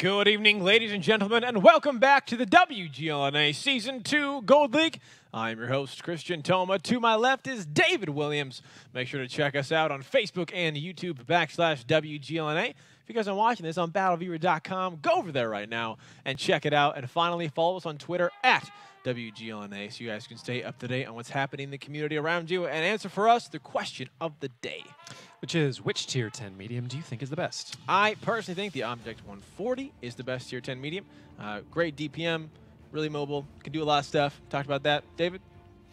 Good evening, ladies and gentlemen, and welcome back to the WGLNA Season 2 Gold League. I'm your host, Christian Toma. To my left is David Williams. Make sure to check us out on Facebook and YouTube backslash WGLNA. If you guys are watching this on battleviewer.com, go over there right now and check it out. And finally, follow us on Twitter at WGLNA so you guys can stay up to date on what's happening in the community around you and answer for us the question of the day. Which is, which tier 10 medium do you think is the best? I personally think the Object 140 is the best tier 10 medium. Uh, great DPM, really mobile, can do a lot of stuff. Talked about that. David?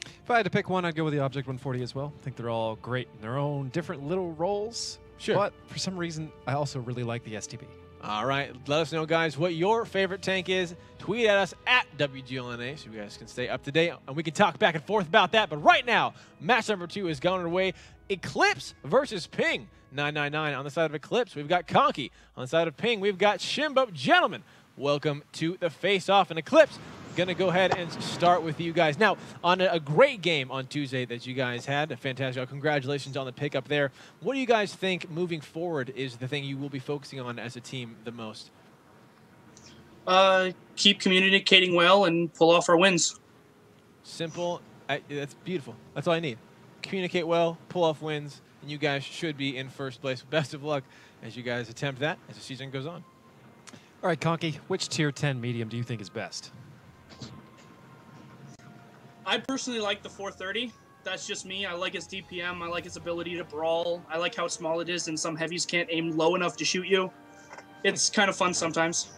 If I had to pick one, I'd go with the Object 140 as well. I think they're all great in their own different little roles. Sure. But for some reason, I also really like the STB. All right, let us know, guys, what your favorite tank is. Tweet at us at WGLNA so you guys can stay up to date and we can talk back and forth about that. But right now, match number two is going away. Eclipse versus Ping. 999 on the side of Eclipse. We've got Conky. On the side of Ping, we've got Shimbo. Gentlemen, welcome to the Face Off. And Eclipse, going to go ahead and start with you guys. Now, on a, a, great game on Tuesday that you guys had, a fantastic. Congratulations on the pickup there. What do you guys think moving forward is the thing you will be focusing on as a team the most? Uh, keep communicating well and pull off our wins. Simple. I, that's beautiful. That's all I need. Communicate well, pull off wins, and you guys should be in first place. Best of luck as you guys attempt that as the season goes on. All right, Conky, which tier 10 medium do you think is best? I personally like the 430. That's just me. I like its DPM. I like its ability to brawl. I like how small it is, and some heavies can't aim low enough to shoot you. It's kind of fun sometimes.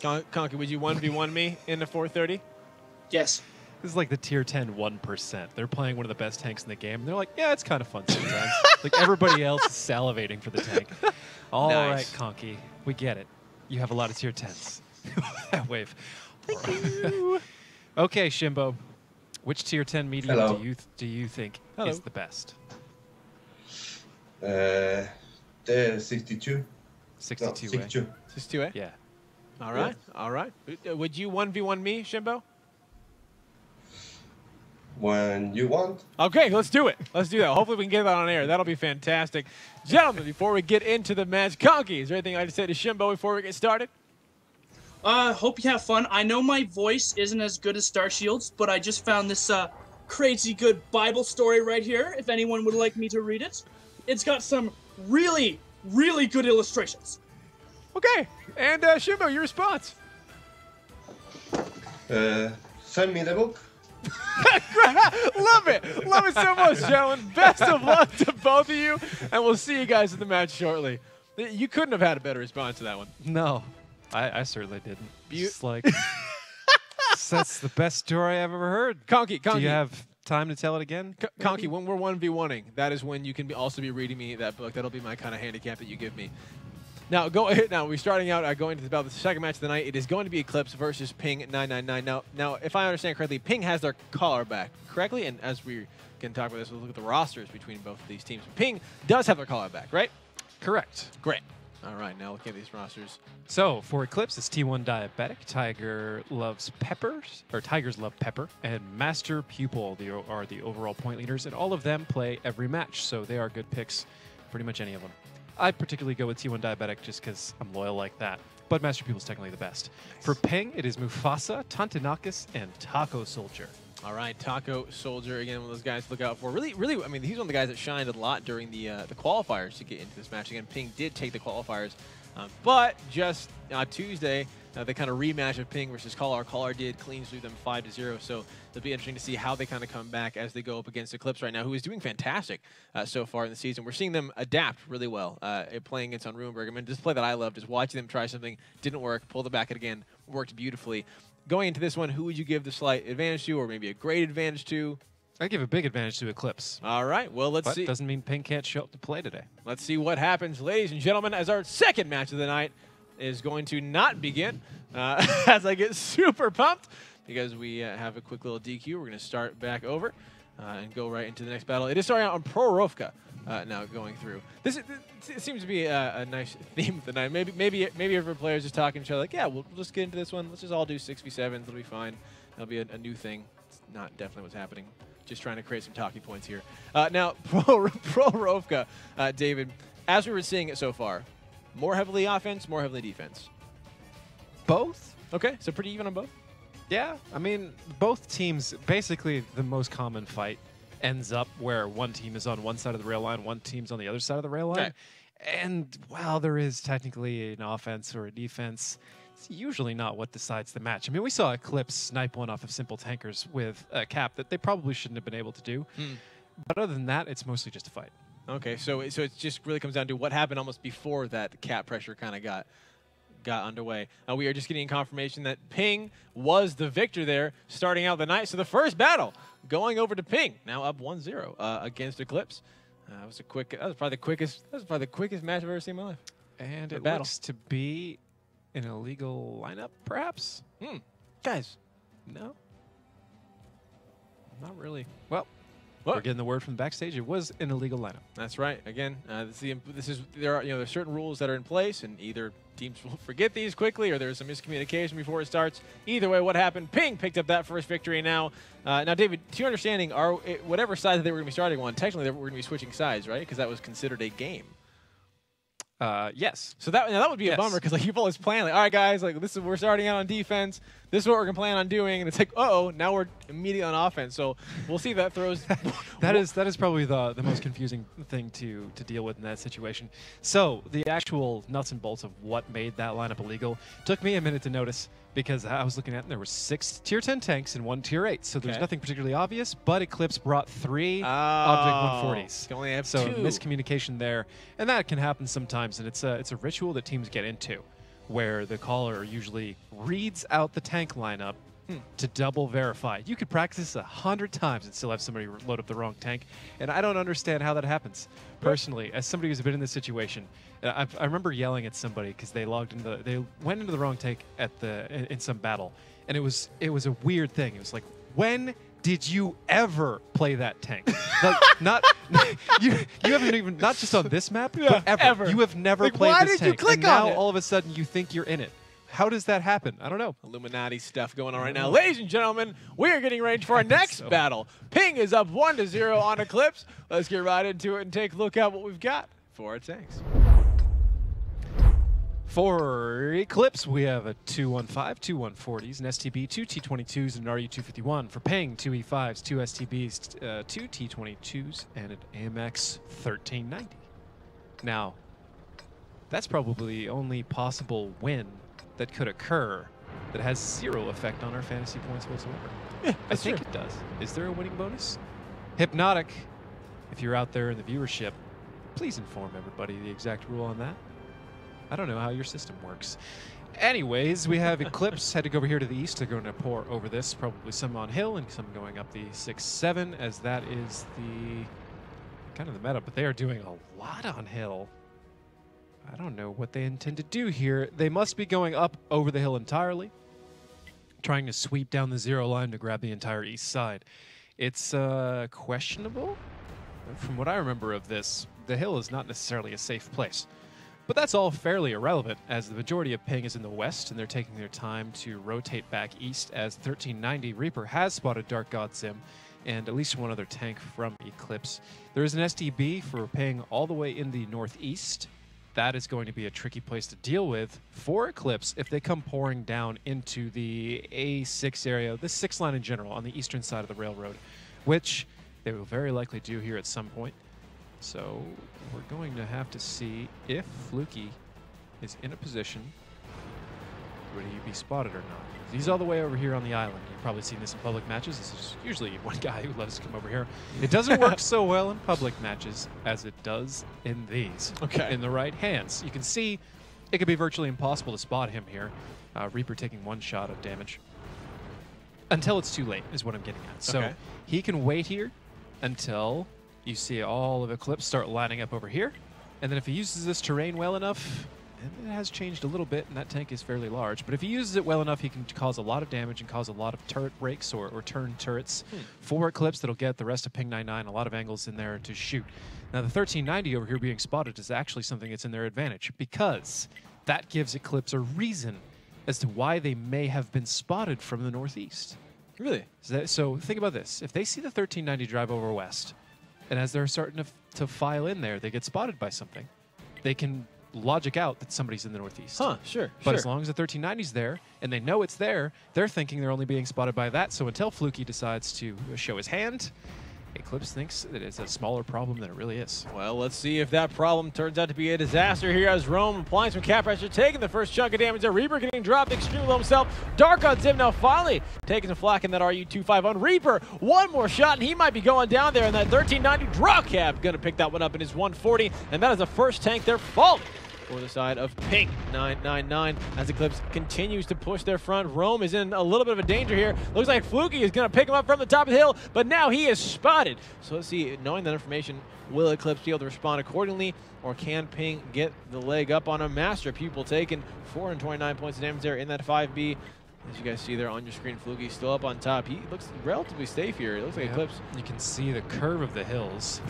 Con- Conky, would you 1v1 me in the 430? Yes. This is like the tier 10 1%. They're playing one of the best tanks in the game. And they're like, yeah, it's kind of fun sometimes. like everybody else is salivating for the tank. All Nice. right, Conky, we get it. You have a lot of tier 10s. that Wave. Thank you. Okay, Shimbo. Which tier 10 medium Hello. do you th- do you think Hello. is the best? Uh, the 62. 62 No, eh? 62. Eh? Yeah. All right. All right. Uh, Would you 1v1 me, Shimbo? When you want. Okay, let's do it. Let's do that. Hopefully we can get that on air. That'll be fantastic. Gentlemen, before we get into the match, Conky, is there anything I'd like to say to Shimbo before we get started? Uh, hope you have fun. I know my voice isn't as good as Star Shield's, but I just found this uh, crazy good Bible story right here. If anyone would like me to read it, it's got some really, really good illustrations. Okay. And uh, Shimbo, your response. Uh, send me the book. Love it. Love it so much, gentlemen. Best of luck to both of you, and we'll see you guys in the match shortly. You couldn't have had a better response to that one. No, I, I certainly didn't. Beau- It's like that's the best story I've ever heard. Conky, Do Conky. you have time to tell it again? Con- Conky, when we're 1v1ing, that is when you can be also be reading me that book. That'll be my kind of handicap that you give me. Now, go ahead. Now, we're starting out uh, going to about the second match of the night. It is going to be Eclipse versus Ping 999. Now, now, if I understand correctly, Ping has their collar back correctly, and as we can talk about this, we'll look at the rosters between both of these teams. Ping does have their collar back, right? Correct. Great. All right, now look at these rosters. So for Eclipse, it's T1 Diabetic. Tiger loves peppers, or Tigers love pepper, and Master Pupil the, are the overall point leaders, and all of them play every match, so they are good picks, pretty much any of them. I particularly go with T1 Diabetic just because I'm loyal like that, but Master Pupil's technically the best. For Ping, it is Mufasa, Tantanakis, and Taco Soldier. All right, Taco Soldier again, one of those guys to look out for. Really, really, I mean, he's one of the guys that shined a lot during the uh, the qualifiers to get into this match. Again, Ping did take the qualifiers, um, but just uh, Tuesday, uh, the kind of rematch of Ping versus Collar. Collar did clean sweep them five to zero. So it'll be interesting to see how they kind of come back as they go up against Eclipse right now, who is doing fantastic uh, so far in the season. We're seeing them adapt really well, uh, playing against on. I mean, this play that I loved is watching them try something, didn't work, pull the back again, worked beautifully. Going into this one, who would you give the slight advantage to, or maybe a great advantage to? I give a big advantage to Eclipse, All right, well, let's but see. doesn't mean Ping can't show up to play today. Let's see what happens, ladies and gentlemen, as our second match of the night is going to not begin. Uh, as I get super pumped because we uh, have a quick little DQ. We're going to start back over uh, and go right into the next battle. It is starting out on Prokhorovka uh, now going through. This is, it seems to be a, a nice theme of the night. Maybe maybe maybe every players just talking to each other like, yeah, we'll, we'll just get into this one. Let's just all do 6v7s. It'll be fine. That'll be a, a new thing. It's not definitely what's happening. Just trying to create some talking points here. Uh, now, Pro, Prokhorovka, uh, David, as we were seeing it so far, more heavily offense, more heavily defense. Both. Okay, so pretty even on both. Yeah, I mean, both teams, basically the most common fight ends up where one team is on one side of the rail line, one team's on the other side of the rail line. Right. And while there is technically an offense or a defense, it's usually not what decides the match. I mean, we saw Eclipse snipe one off of Simple Tankers with a cap that they probably shouldn't have been able to do. Hmm. But other than that, it's mostly just a fight. Okay, so so it just really comes down to what happened almost before that cap pressure kind of got got underway. Uh, we are just getting confirmation that Ping was the victor there, starting out the night. So the first battle going over to Ping, now up 1-0 uh, against Eclipse. Uh, that was a quick. That was probably the quickest. That was probably the quickest match I've ever seen in my life. And it battle. looks to be an illegal lineup, perhaps? Hmm. Guys, No. Not really. Well, We're getting the word from the backstage. It was an illegal lineup. That's right. Again, uh, this, is the, this is there are you know there's certain rules that are in place, and either teams will forget these quickly, or there's some miscommunication before it starts. Either way, what happened? Ping picked up that first victory. Now, uh, now, David, to your understanding, are it, whatever side that they were going to be starting on, technically they were going to be switching sides, right? Because that was considered a game. Uh, yes. So that now that would be a bummer because like you've always planned like, all right, guys, like this is we're starting out on defense. This is what we're gonna plan on doing, and it's like, oh, now we're immediately on offense. So we'll see if that throws. That is that is probably the the most confusing thing to to deal with in that situation. So the actual nuts and bolts of what made that lineup illegal took me a minute to notice because I was looking at it and there were six tier 10 tanks and one tier 8. So there's Okay. nothing particularly obvious, but Eclipse brought three Oh, Object 140s. Can only have so two. miscommunication there, and that can happen sometimes. And it's a it's a ritual that teams get into, where the caller usually reads out the tank lineup Hmm. to double verify. You could practice a hundred times and still have somebody load up the wrong tank, and I don't understand how that happens. Personally, as somebody who's been in this situation, uh, I, I remember yelling at somebody because they logged into the, they went into the wrong tank at the in, in some battle, and it was it was a weird thing. It was like when did you ever play that tank? like not you you haven't even not just on this map, Yeah, but ever. ever. You have never Like, played why this did you tank, click and now it? all of a sudden you think you're in it. How does that happen? I don't know. Illuminati stuff going on right now. Ladies and gentlemen, we are getting ready for our next so. battle. Ping is up 1 to 0 on Eclipse. Let's get right into it and take a look at what we've got for our tanks. For Eclipse, we have a 215, two 140s, an STB, two T22s, and an RU251. For Ping, two E5s, two STBs, uh, two T22s, and an AMX 1390. Now, that's probably the only possible win that could occur that has zero effect on our fantasy points whatsoever. Yeah, I think true. it does. Is there a winning bonus? Hypnotic, if you're out there in the viewership, please inform everybody the exact rule on that. I don't know how your system works. Anyways, we have Eclipse heading over here to the east. They're going to pour over this, probably some on hill and some going up the 6-7, as that is the kind of the meta. But they are doing a lot on hill. I don't know what they intend to do here. They must be going up over the hill entirely, trying to sweep down the zero line to grab the entire east side. It's uh, questionable. From what I remember of this, the hill is not necessarily a safe place. But that's all fairly irrelevant, as the majority of Ping is in the west, and they're taking their time to rotate back east, as 1390 Reaper has spotted Dark God Zim, and at least one other tank from Eclipse. There is an STB for Ping all the way in the northeast. That is going to be a tricky place to deal with for Eclipse if they come pouring down into the A6 area, the 6 line in general, on the eastern side of the railroad, which they will very likely do here at some point. So we're going to have to see if Fluky is in a position. Would he be spotted or not? He's all the way over here on the island. You've probably seen this in public matches. This is usually one guy who loves to come over here. It doesn't work so well in public matches as it does in these. Okay. In the right hands. You can see it could be virtually impossible to spot him here. Uh, Reaper taking one shot of damage. Until it's too late, is what I'm getting at. So Okay. he can wait here until you see all of Eclipse start lining up over here. And then if he uses this terrain well enough, and it has changed a little bit, and that tank is fairly large, but if he uses it well enough, he can cause a lot of damage and cause a lot of turret breaks or, or turn turrets hmm. for Eclipse that'll get the rest of Ping 99 a lot of angles in there to shoot. Now, the 1390 over here being spotted is actually something that's in their advantage because that gives Eclipse a reason as to why they may have been spotted from the northeast. Really? So, that, so think about this: if they see the 1390 drive over west, and as they're starting to, f- to file in there, they get spotted by something. They can logic out that somebody's in the northeast. Huh, sure, But sure. as long as the 1390's there and they know it's there, they're thinking they're only being spotted by that. So until Fluky decides to show his hand, Eclipse thinks that it's a smaller problem than it really is. Well, let's see if that problem turns out to be a disaster here as Rome applying some cap pressure, taking the first chunk of damage there. Reaper getting dropped, extremely low himself. Dark God Zim now finally taking some flack in that RU-25 on Reaper. One more shot and he might be going down there and that 1390 draw cap gonna pick that one up in his 140 and that is the first tank they're falling for the side of Ping 999 as Eclipse continues to push their front. Rome is in a little bit of a danger here. Looks like Fluky is going to pick him up from the top of the hill, but now he is spotted. So let's see, knowing that information, will Eclipse be able to respond accordingly, or can Ping get the leg up on a Master Pupil taking 429 points of damage there in that 5B. As you guys see there on your screen, Fluky still up on top. He looks relatively safe here. It looks like Yep. Eclipse. You can see the curve of the hills.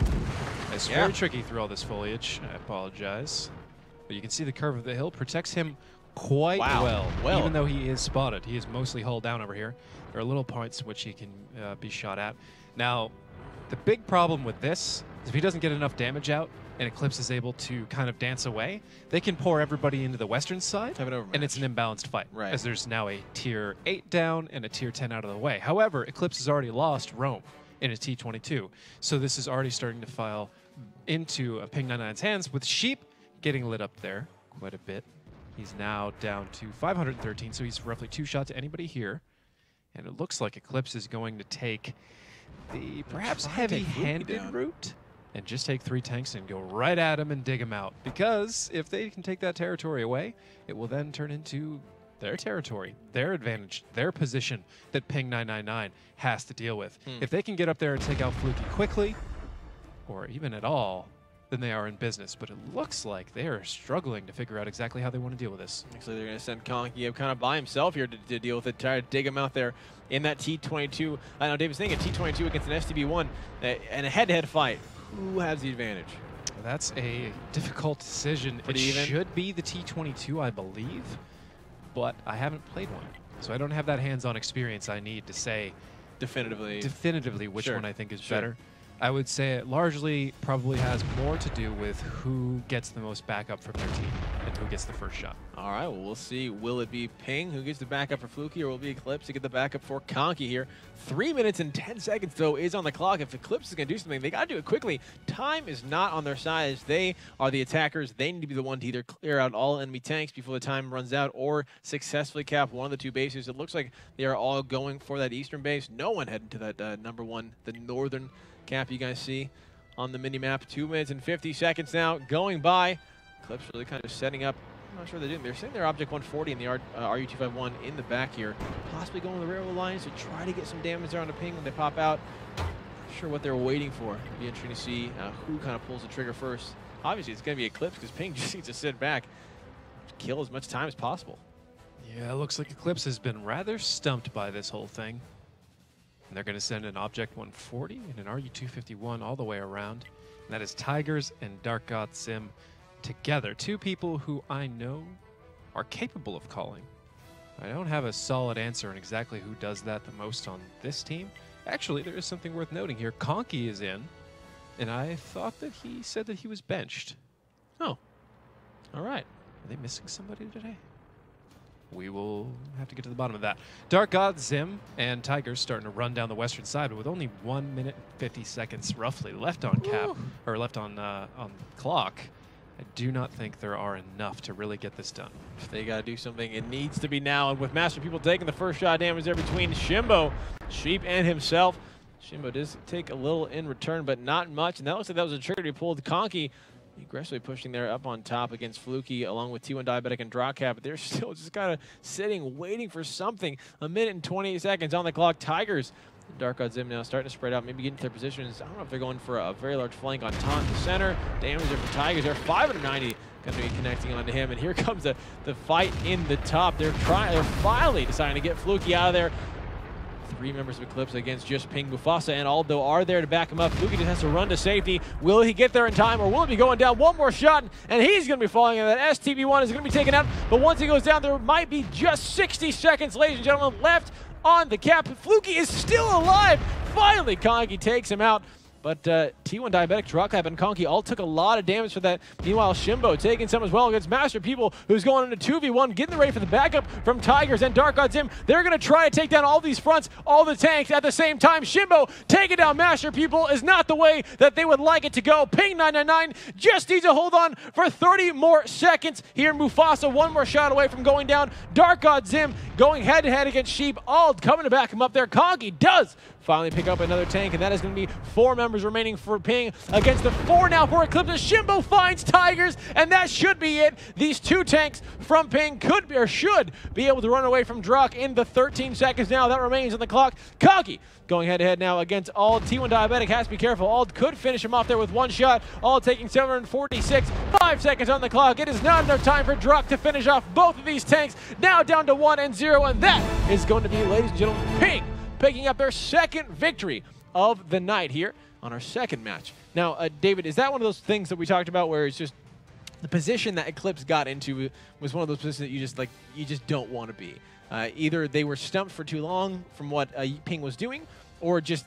It's Yeah. very tricky through all this foliage. I apologize. But you can see the curve of the hill protects him quite Wow. well, Well. even though he is spotted. He is mostly hull down over here. There are little points which he can uh, be shot at. Now, the big problem with this is if he doesn't get enough damage out and Eclipse is able to kind of dance away, they can pour everybody into the western side, and it's an imbalanced fight. Right. As there's now a tier 8 down and a tier 10 out of the way. However, Eclipse has already lost Rome in a T22. So this is already starting to file into a Ping 99's hands with Sheep getting lit up there quite a bit. He's now down to 513, so he's roughly two shots to anybody here. And it looks like Eclipse is going to take the perhaps try to take Fluky heavy-handed route and just take three tanks and go right at him and dig him out. Because if they can take that territory away, it will then turn into their territory, their advantage, their position that Ping 999 has to deal with. Hmm. If they can get up there and take out Fluky quickly, or even at all, then they are in business. But it looks like they are struggling to figure out exactly how they want to deal with this. Looks like they're going to send Conky up kind of by himself here to, to deal with it, try to dig him out there in that T22. I know David's thinking a T22 against an STB1 uh, and a head-to-head fight. Who has the advantage? That's a difficult decision. Pretty it even? should be the T22, I believe, but I haven't played one. So I don't have that hands-on experience I need to say Definitively. definitively which Sure. one I think is Sure. better. I would say it largely probably has more to do with who gets the most backup from their team and who gets the first shot. All right, well, we'll see. Will it be Ping who gets the backup for Fluky, or will it be Eclipse to get the backup for Conky here? Three minutes and 10 seconds, though, is on the clock. If Eclipse is going to do something, they got to do it quickly. Time is not on their side as they are the attackers. They need to be the one to either clear out all enemy tanks before the time runs out or successfully cap one of the two bases. It looks like they are all going for that eastern base. No one heading to that uh, number one, the northern cap you guys see on the mini-map. Two minutes and 50 seconds now going by. Eclipse really kind of setting up I'm not sure they're doing. They're setting their Object 140 and the uh, RU-251 in the back here. Possibly going to the railroad lines to try to get some damage there on the ping when they pop out. Not sure what they're waiting for. It'll be interesting to see uh, who kind of pulls the trigger first. Obviously, it's going to be Eclipse because Ping just needs to sit back, kill as much time as possible. Yeah, it looks like Eclipse has been rather stumped by this whole thing. And they're going to send an Object 140 and an RU-251 all the way around. And that is Tigers and Dark God Zim together. Two people who I know are capable of calling. I don't have a solid answer on exactly who does that the most on this team. Actually, there is something worth noting here. Conky is in, and I thought that he said that he was benched. Oh, all right. Are they missing somebody today? We will have to get to the bottom of that. Dark God, Zim, and Tigers starting to run down the western side, but with only one minute and 50 seconds roughly left on cap, or left on uh, on clock, I do not think there are enough to really get this done. If they got to do something, it needs to be now. And with Master Pupil taking the first shot damage there between Shimbo, Sheep, and himself. Shimbo does take a little in return, but not much. And that looks like that was a trigger to pull the Conky. Aggressively pushing there up on top against Fluky along with T1 Diabetic and Drawcap, but they're still just kind of sitting, waiting for something. A minute and 28 seconds on the clock. Tigers, Dark God Zim now starting to spread out, maybe get into their positions. I don't know if they're going for a very large flank on Taunt the center. Damage there for Tigers. They're 590 going to be connecting onto him. And here comes the, the fight in the top. They're trying. They're finally deciding to get Fluky out of there. Three members of Eclipse against just Ping Mufasa and Aldo are there to back him up. Fluky just has to run to safety. Will he get there in time or will he be going down? One more shot and he's going to be falling. And that STB1 is going to be taken out. But once he goes down, there might be just 60 seconds, ladies and gentlemen, left on the cap. Fluky is still alive. Finally, Conky takes him out. But uh, T1 Diabetic, Drawcap, and Conky all took a lot of damage for that. Meanwhile, Shimbo taking some as well against Master Pupil, who's going into 2v1, getting the ready for the backup from Tigers and Dark God Zim. They're going to try to take down all these fronts, all the tanks at the same time. Shimbo taking down Master Pupil is not the way that they would like it to go. Ping 999 just needs to hold on for 30 more seconds. Here, Mufasa, one more shot away from going down. Dark God Zim going head to head against Sheep, all coming to back him up there. Conky does finally pick up another tank, and that is going to be four members remaining for Ping against the four now for Eclipse. Shimbo finds Tigers, and that should be it. These two tanks from Ping could be, or should be able to run away from Drock in the 13 seconds now that remains on the clock. Conky going head to head now against Ald. T1 Diabetic has to be careful. Ald could finish him off there with one shot. Ald taking 746. Five seconds on the clock. It is not enough time for Drock to finish off both of these tanks. Now down to one and zero, and that is going to be, ladies and gentlemen, Ping picking up their second victory of the night here on our second match. Now, uh, David, is that one of those things that we talked about where it's just the position that Eclipse got into was one of those positions that you just like you just don't want to be. Uh, either they were stumped for too long from what uh, Ping was doing, or just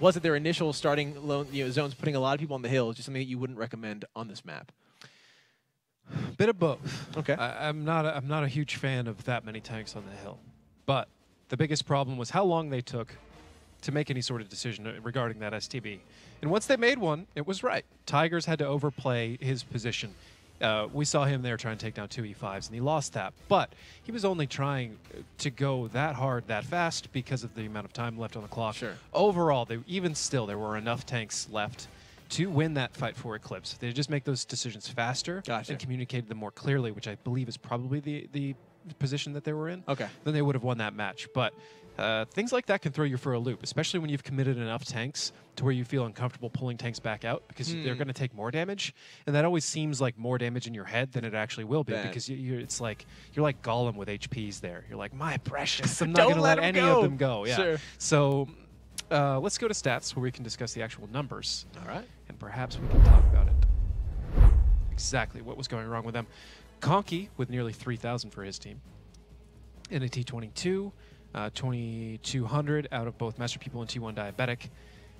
was it their initial starting you know, zones putting a lot of people on the hill, just something that you wouldn't recommend on this map. Bit of both. Okay. I, I'm not. A, I'm not a huge fan of that many tanks on the hill, but the biggest problem was how long they took to make any sort of decision uh, regarding that STB. And once they made one, it was right. Tigers had to overplay his position. Uh, we saw him there trying to take down two E5s, and he lost that. But he was only trying uh, to go that hard that fast because of the amount of time left on the clock. Sure. Overall, they, even still, there were enough tanks left to win that fight for Eclipse. They just make those decisions faster Gotcha. and communicated them more clearly, which I believe is probably the, the position that they were in Okay. then they would have won that match. But uh, things like that can throw you for a loop, especially when you've committed enough tanks to where you feel uncomfortable pulling tanks back out because they're Hmm. going to take more damage, and that always seems like more damage in your head than it actually will be Bad. because you, you're, it's like you're like Gollum with HPs there. You're like my precious. I'm not going to let let, any go." of them go. Yeah. Sure. So uh, let's go to stats where we can discuss the actual numbers All right. and perhaps we can talk about it. Exactly what was going wrong with them. Conky with nearly 3,000 for his team. In a T22, uh, 2,200 out of both Master Pupil and T1 Diabetic.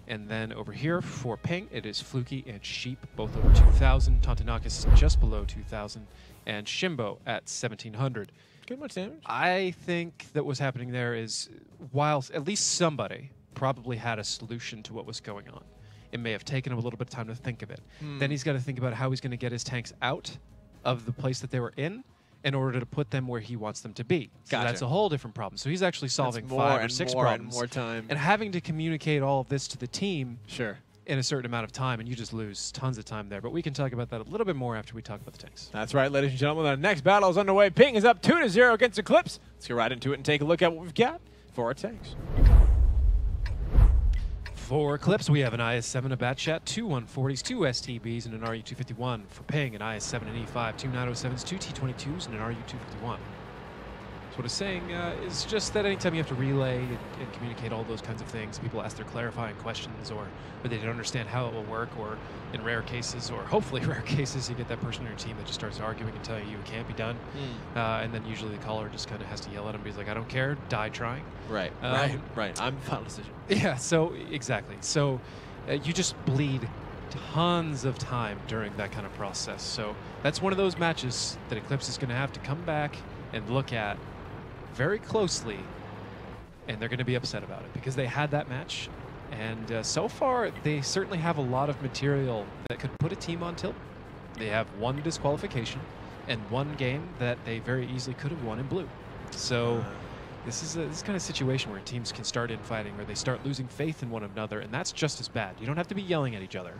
And then over here for Ping, it is Fluky and Sheep, both over 2,000. Tantanakis just below 2,000. And Shimbo at 1,700. Good much damage. I think that what's happening there is, while at least somebody probably had a solution to what was going on, it may have taken him a little bit of time to think of it. Hmm. Then he's got to think about how he's going to get his tanks out of the place that they were in in order to put them where he wants them to be. So Gotcha. that's a whole different problem. So he's actually solving five or six more problems and more time. and having to communicate all of this to the team sure. in a certain amount of time, and you just lose tons of time there. But we can talk about that a little bit more after we talk about the tanks. That's right, ladies and gentlemen. The next battle is underway. Ping is up 2 to 0 against Eclipse. Let's get right into it and take a look at what we've got for our tanks. For Eclipse, we have an IS-7, a Batchat, two 140s, two STBs, and an RU-251. For Ping, an IS-7 and E5, two 907s, two T-22s, and an RU-251. What it's saying uh, is just that anytime you have to relay and, and communicate all those kinds of things, people ask their clarifying questions or, or they don't understand how it will work, or in rare cases, or hopefully rare cases, you get that person on your team that just starts arguing and telling you it can't be done. Uh, and then usually the caller just kind of has to yell at him. He's like, I don't care, die trying. Right. Um, right. Right. I'm the final decision. Yeah, so exactly. So uh, you just bleed tons of time during that kind of process. So that's one of those matches that Eclipse is going to have to come back and look at very closely, and they're going to be upset about it because they had that match. And uh, so far, they certainly have a lot of material that could put a team on tilt. They have one disqualification and one game that they very easily could have won in blue. So this is a this kind of situation where teams can start infighting, where they start losing faith in one another, and that's just as bad. You don't have to be yelling at each other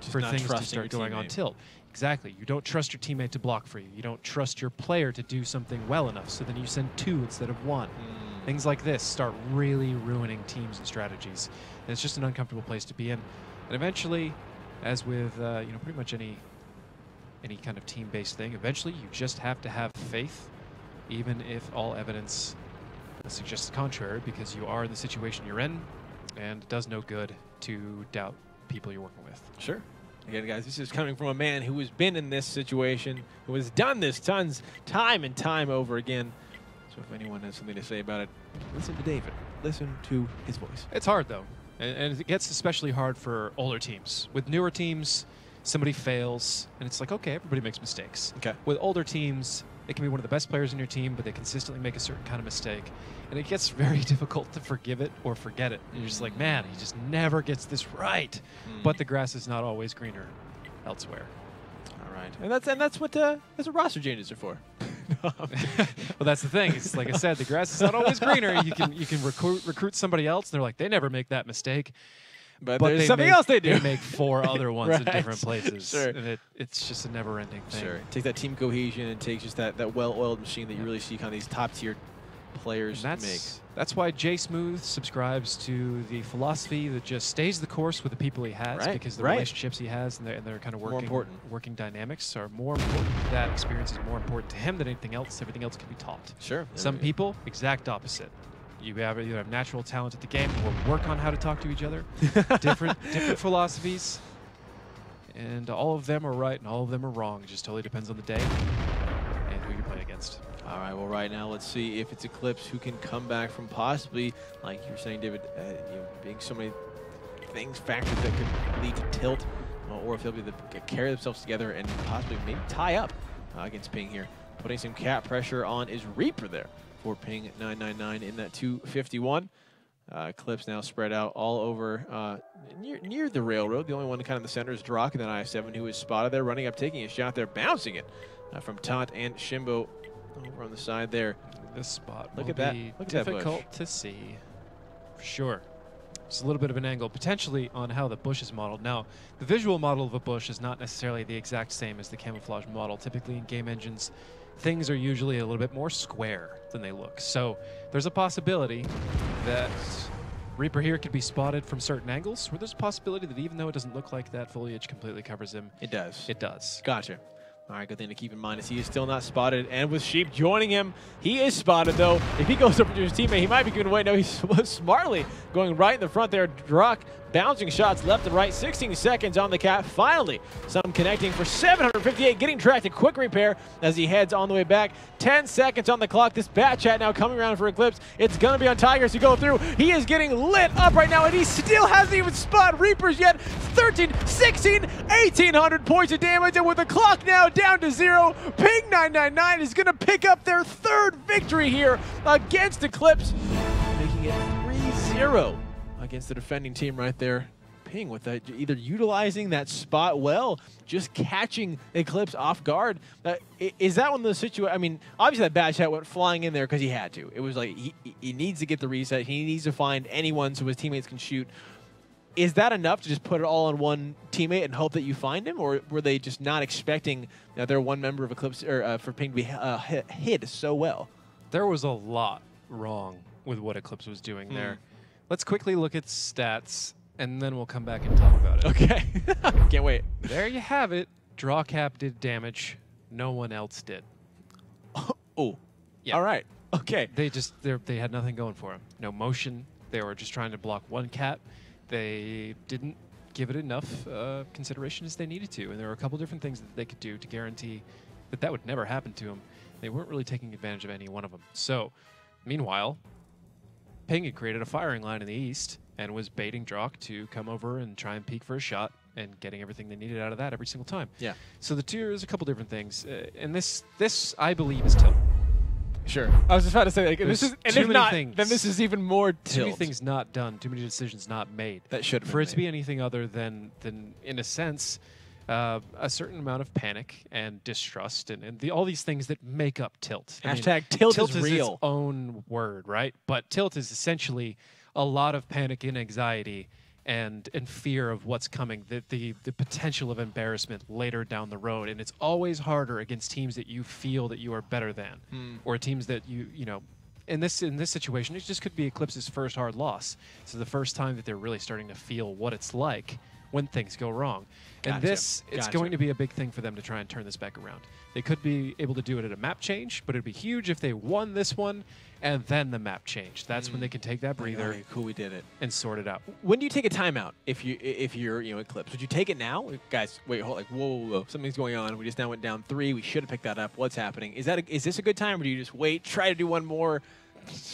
Just for things to start going on tilt. Exactly. You don't trust your teammate to block for you. You don't trust your player to do something well enough, so then you send two instead of one. Mm. Things like this start really ruining teams and strategies, and it's just an uncomfortable place to be in. And eventually, as with uh, you know pretty much any any kind of team-based thing, eventually you just have to have faith, even if all evidence suggests the contrary, because you are in the situation you're in, and it does no good to doubt people you're working with. Sure. Again, guys, this is coming from a man who has been in this situation, who has done this tons, time and time over again. So if anyone has something to say about it, listen to David. Listen to his voice. It's hard though. And, and it gets especially hard for older teams. With newer teams, somebody fails, and it's like, okay, everybody makes mistakes. Okay. With older teams, they can be one of the best players in your team, but they consistently make a certain kind of mistake. And it gets very difficult to forgive it or forget it. And you're just like, man, he just never gets this right. But the grass is not always greener elsewhere. All right, and that's and that's what uh, that's what roster changes are for. well, that's the thing. It's like I said, the grass is not always greener. You can you can recruit recruit somebody else, and they're like, they never make that mistake. But, But there's something make, else they do. They make four other ones in different places, Sure. and it, it's just a never-ending thing. Sure. Takes that team cohesion and take just that, that well-oiled machine that you really see kind of these top-tier players And that's make. that's why Jay Smooth subscribes to the philosophy that just stays the course with the people he has Right, because the right. relationships he has and their, and their kind of More working important. working dynamics are more important. That experience is more important to him than anything else. Everything else can be taught. Sure. Some people, exact opposite. You have you have natural talent at the game. We'll work on how to talk to each other. different different philosophies, and all of them are right and all of them are wrong. It just totally depends on the day and who you're playing against. All right. Well, right now, let's see if it's Eclipse who can come back from possibly, like you were saying, David, uh, you know, being so many things, factors that could lead to tilt, uh, or if they'll be able to carry themselves together and possibly maybe tie up uh, against Ping here. Putting some cap pressure on is Reaper there for Ping 999 in that 251. Uh, Clips now spread out all over uh, near, near the railroad. The only one kind of in the center is Drock, and then IS-7 who is spotted there, running up, taking a shot there, bouncing it uh, from Tot and Shimbo over on the side there. This spot Look at that. be Look at that difficult to see. For sure. It's a little bit of an angle, potentially on how the bush is modeled. Now, the visual model of a bush is not necessarily the exact same as the camouflage model. Typically in game engines, things are usually a little bit more square than they look. So there's a possibility that Reaper here could be spotted from certain angles, where there's a possibility that even though it doesn't look like that foliage completely covers him, It does. it does. Gotcha. All right, good thing to keep in mind is he is still not spotted, and with Sheep joining him, he is spotted though. If he goes over to his teammate, he might be giving away. No, he's smartly going right in the front there. Drock bouncing shots left and right. 16 seconds on the cap. Finally, some connecting for 758, getting tracked. A quick repair as he heads on the way back. 10 seconds on the clock. This Batchat now coming around for Eclipse. It's gonna be on Tigers to go through. He is getting lit up right now, and he still hasn't even spot Reapers yet. 13, 16, 1800 points of damage, and with the clock now down to zero, Ping 999 is gonna pick up their third victory here against Eclipse, making it 3-0 against the defending team right there. Ping with that, either utilizing that spot well, just catching Eclipse off guard. Uh, is that one of the situations? I mean, obviously that Batchat went flying in there because he had to. It was like he, he needs to get the reset. He needs to find anyone so his teammates can shoot. Is that enough to just put it all on one teammate and hope that you find him, or were they just not expecting that their one member of Eclipse or uh, for Ping to be uh, hit, so well? There was a lot wrong with what Eclipse was doing there. Let's quickly look at stats, and then we'll come back and talk about it. Okay, can't wait. There you have it. Draw cap did damage. No one else did. Oh, Yeah. all right. Okay. They just they they had nothing going for them. No motion. They were just trying to block one cap. They didn't give it enough uh, consideration as they needed to, and there were a couple different things that they could do to guarantee that that would never happen to them. They weren't really taking advantage of any one of them. So, meanwhile, Ping had created a firing line in the east and was baiting Drock to come over and try and peek for a shot and getting everything they needed out of that every single time. Yeah. So the two there's a couple different things, uh, and this this I believe is tilt. Sure. I was just about to say like this is and too if many not, things. then this is even more Too many things not done, too many decisions not made. that should For been it to be anything other than than in a sense. Uh, a certain amount of panic and distrust, and, and the, all these things that make up tilt. I mean, Hashtag tilt, tilt is is real. its own word, right? But tilt is essentially a lot of panic and anxiety and and fear of what's coming, the, the the potential of embarrassment later down the road, and it's always harder against teams that you feel that you are better than, Hmm. or teams that you you know. In this in this situation, it just could be Eclipse's first hard loss. So the first time that they're really starting to feel what it's like when things go wrong. And this it's Gotcha. going to be a big thing for them to try and turn this back around. They could be able to do it at a map change, but it'd be huge if they won this one and then the map changed. That's when they can take that mm. breather Okay, cool, we did it. and sort it out. When do you take a timeout if you if you're you know Eclipse? Would you take it now, guys? Wait, hold like whoa, whoa, whoa, something's going on. We just now went down three. We should have picked that up. What's happening? Is that a, is this a good time, or do you just wait, try to do one more?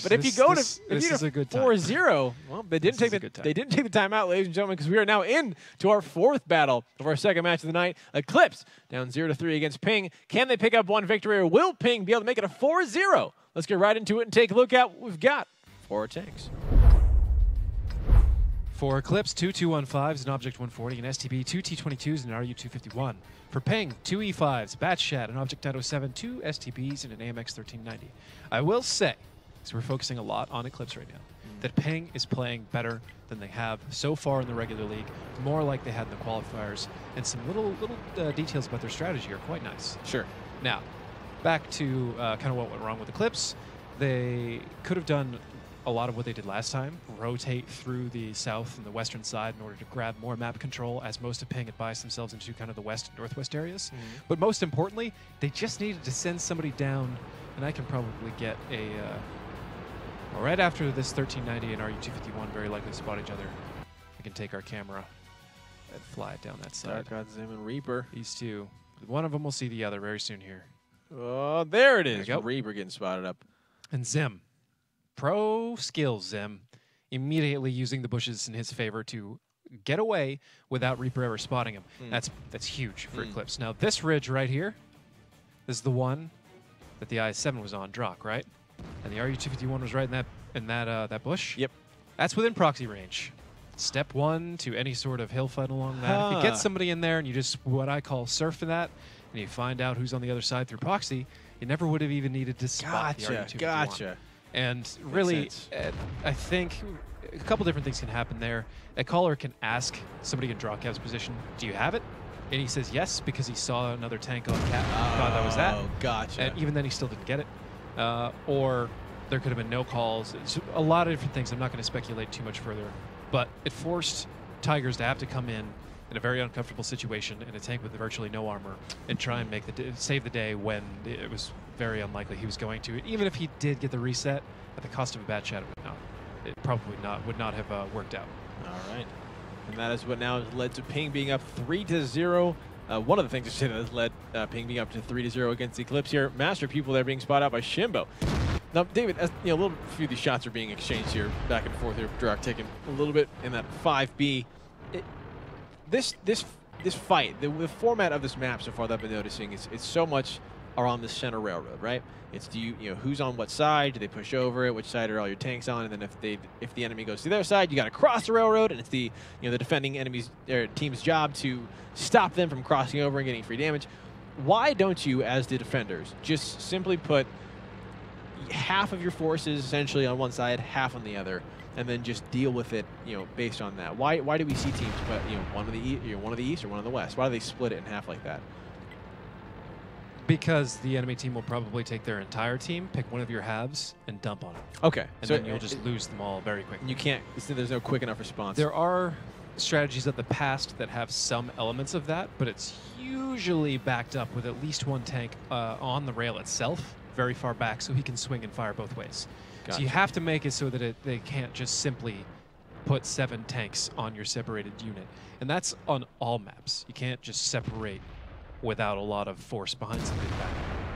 But if you go this- to if this you is to a good time. 4-0, well, they didn't This take the they didn't take the timeout, ladies and gentlemen, because we are now in to our fourth battle of our second match of the night. Eclipse down 0 to 3 against Ping. Can they pick up one victory or will Ping be able to make it a 4-0? Let's get right into it and take a look at what we've got for our tanks. For Eclipse, two T15s, an Object 140, an STB, two T22s, and an RU251. For Ping, two E5s, Batchat, an Object 907, two STBs, and an AMX 1390. I will say, because we're focusing a lot on Eclipse right now, that Ping is playing better than they have so far in the regular league, more like they had in the qualifiers, and some little little uh, details about their strategy are quite nice. Sure. Now, back to uh, kind of what went wrong with Eclipse. They could have done a lot of what they did last time rotate through the south and the western side in order to grab more map control, as most of Ping had biased themselves into kind of the west and northwest areas. But most importantly, they just needed to send somebody down, and I can probably get a. Uh, well, right after this 1390 and RU251 very likely spot each other, we can take our camera and fly it down that side. Dark Zim and Reaper. These two, one of them will see the other very soon here. Oh, there it is. There is. you go. Reaper getting spotted up. And Zim, pro skills Zim, immediately using the bushes in his favor to get away without Reaper ever spotting him. Mm. That's that's huge for Mm. Eclipse. Now this ridge right here is the one that the IS-7 was on, Drock, right? And the RU-251 was right in that in that uh, that bush. Yep. That's within proxy range. Step one to any sort of hill fight along that. If you get somebody in there and you just what I call surfing that, and you find out who's on the other side through proxy, you never would have even needed to spot the RU-251. Gotcha. And really, uh, I think a couple different things can happen there. A caller can ask somebody in Drawcap's position, "Do you have it?" And he says yes because he saw another tank on Cat. and thought that was that. Oh, gotcha. And even then, he still didn't get it. Uh, or there could have been no calls. It's a lot of different things. I'm not going to speculate too much further. But it forced Tigers to have to come in in a very uncomfortable situation in a tank with virtually no armor and try and make the save the day when it was very unlikely he was going to. Even if he did get the reset at the cost of a Batchat, it would not. It probably not would not have uh, worked out. All right. And that is what now has led to Ping being up 3 to 0. Uh, one of the things that has led uh, Ping being up to 3 to 0 against Eclipse here. Master Pupil there being spotted out by Shimbo. Now, David, as, you know, a little few of these shots are being exchanged here, back and forth here. Drock taking a little bit in that 5B. It, this this this fight, the, the format of this map so far that I've been noticing is it's so much around the center railroad, right? It's do you you know who's on what side? Do they push over it? Which side are all your tanks on? And then if they if the enemy goes to their side, you got to cross the railroad, and it's the you know the defending enemy's their team's job to stop them from crossing over and getting free damage. Why don't you, as the defenders, just simply put half of your forces essentially on one side, half on the other, and then just deal with it, you know, based on that. Why why do we see teams put you know one of the you know, one of the east or one of the west? Why do they split it in half like that? Because the enemy team will probably take their entire team, pick one of your halves, and dump on it. Okay, And so then you'll just lose them all very quickly. you can't. There's no quick enough response. There are strategies of the past that have some elements of that, but it's usually backed up with at least one tank uh, on the rail itself, very far back, so he can swing and fire both ways. So you have to make it so that it, they can't just simply put seven tanks on your separated unit, and that's on all maps. You can't just separate without a lot of force behind something back.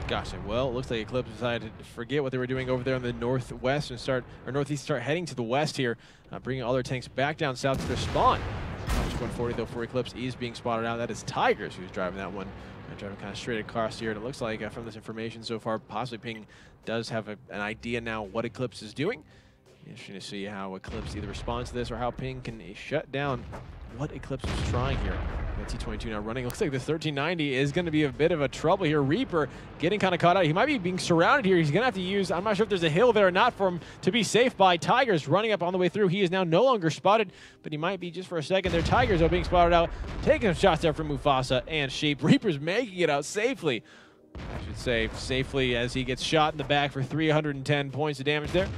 Gotcha. Well, it looks like Eclipse decided to forget what they were doing over there in the northwest and start or northeast, start heading to the west here, uh, bringing all their tanks back down south to their spawn. Launch 140 though for Eclipse is being spotted out. That is Tigers who's driving that one. Uh, driving kind of straight across here, and it looks like uh, from this information so far, possibly Ping does have a, an idea now what Eclipse is doing. Interesting to see how Eclipse either responds to this or how Ping can shut down what Eclipse is trying here. Got T22 now running. Looks like the 1390 is going to be a bit of a trouble here. Reaper getting kind of caught out. He might be being surrounded here. He's going to have to use, I'm not sure if there's a hill there or not for him to be safe by Tigers running up on the way through. He is now no longer spotted, but he might be just for a second there. Tigers are being spotted out, taking some shots there from Mufasa and Sheep. Reaper's making it out safely. I should say safely as he gets shot in the back for 310 points of damage there.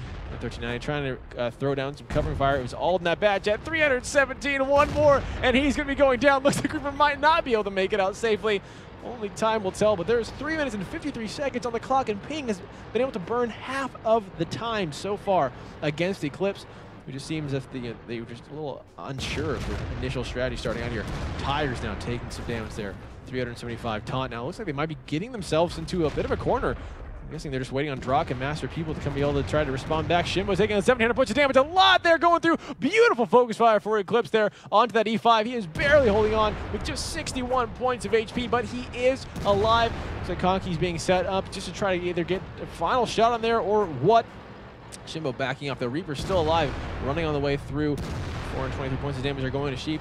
1390 trying to uh, throw down some covering fire. It was all that Batchat. 317, one more, and he's going to be going down. Looks like Reaper might not be able to make it out safely. Only time will tell, but there's 3 minutes and 53 seconds on the clock, and Ping has been able to burn half of the time so far against Eclipse. It just seems as if the, uh, they were just a little unsure of their initial strategy starting out here. Tigers now taking some damage there. 375 taunt now. it Looks like they might be getting themselves into a bit of a corner. I'm guessing they're just waiting on Drock and Master Pupil to come be able to try to respond back. Shimbo taking on 700 points of damage. A lot there going through. Beautiful focus fire for Eclipse there onto that E5. He is barely holding on with just 61 points of HP, but he is alive. So Conky's being set up just to try to either get a final shot on there or what. Shimbo backing off. The Reaper's still alive, running on the way through. 423 points of damage are going to Sheep.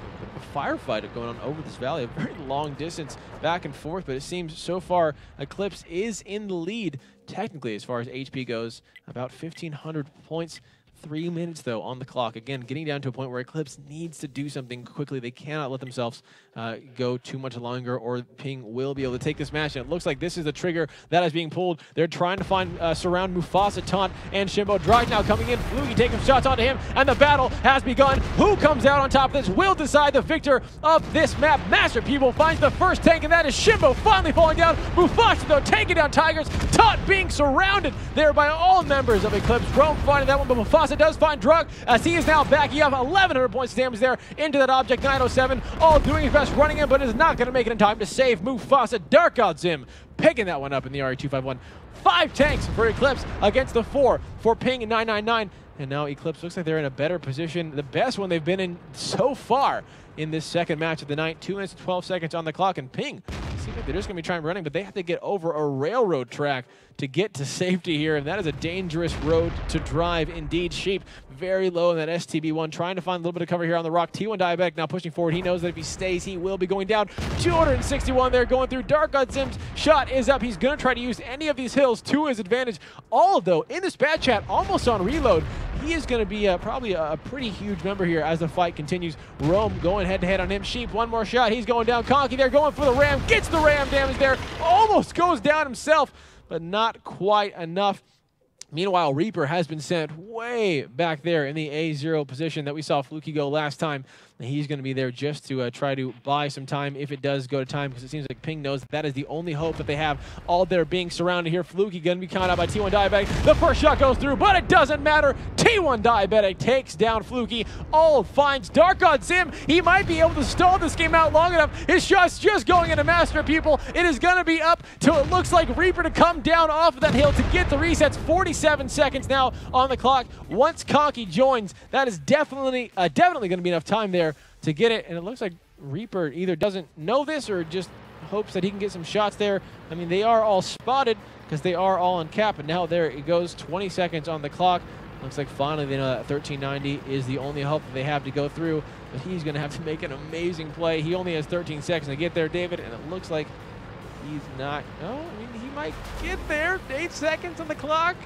Firefight going on over this valley, a very long distance back and forth, but it seems so far Eclipse is in the lead technically as far as HP goes. About 1,500 points Three minutes, though, on the clock. Again, getting down to a point where Eclipse needs to do something quickly. They cannot let themselves uh, go too much longer, or Ping will be able to take this match. And it looks like this is the trigger that is being pulled. They're trying to find uh, surround Mufasa, Taunt, and Shimbo. Drag now coming in. Fluky taking shots onto him, and the battle has begun. Who comes out on top of this will decide the victor of this map. Master Pupil finds the first tank, and that is Shimbo finally falling down. Mufasa, though, taking down Tigers. Taunt being surrounded there by all members of Eclipse. Rome finding that one, but Mufasa Mufasa does find Drock as he is now backing up 1,100 points of damage there into that object 907. All doing his best running in, but is not going to make it in time to save Mufasa. Dark God Zim picking that one up in the RU251. Five tanks for Eclipse against the four for Ping 999. And now Eclipse looks like they're in a better position, the best one they've been in so far in this second match of the night. Two minutes 12 seconds on the clock, and Ping seems like they're just going to be trying running, but they have to get over a railroad track to get to safety here, and that is a dangerous road to drive indeed. Sheep very low in that STB1, trying to find a little bit of cover here on the rock. T1 Diabetic now pushing forward. He knows that if he stays, he will be going down. 261 there going through. Dark God Zim's shot is up. He's going to try to use any of these hills to his advantage. Ald, though, in this Batchat, almost on reload. He is going to be uh, probably a, a, pretty huge member here as the fight continues. Rome going head-to-head -head on him. Sheep, one more shot. He's going down. Conky there going for the ram. Gets the ram damage there. Almost goes down himself but not quite enough. Meanwhile, Reaper has been sent way back there in the A0 position that we saw Fluky go last time. He's going to be there just to uh, try to buy some time if it does go to time because it seems like Ping knows that, that is the only hope that they have. Ald there being surrounded here. Fluky going to be counted out by T1 Diabetic. The first shot goes through, but it doesn't matter. T1 Diabetic takes down Fluky. Ald finds Dark God Zim. He might be able to stall this game out long enough. His shot's just going into Master Pupil. It is going to be up till it looks like Reaper to come down off of that hill to get the resets. 47 seconds now on the clock. Once Conky joins, that is definitely uh, definitely going to be enough time there to get it. And it looks like Reaper either doesn't know this or just hopes that he can get some shots there. I mean, they are all spotted because they are all on cap. And now there it goes, 20 seconds on the clock. Looks like finally they know that 1390 is the only hope that they have to go through. But he's going to have to make an amazing play. He only has 13 seconds to get there, David, and it looks like he's not. Oh, I mean, he might get there. Eight seconds on the clock.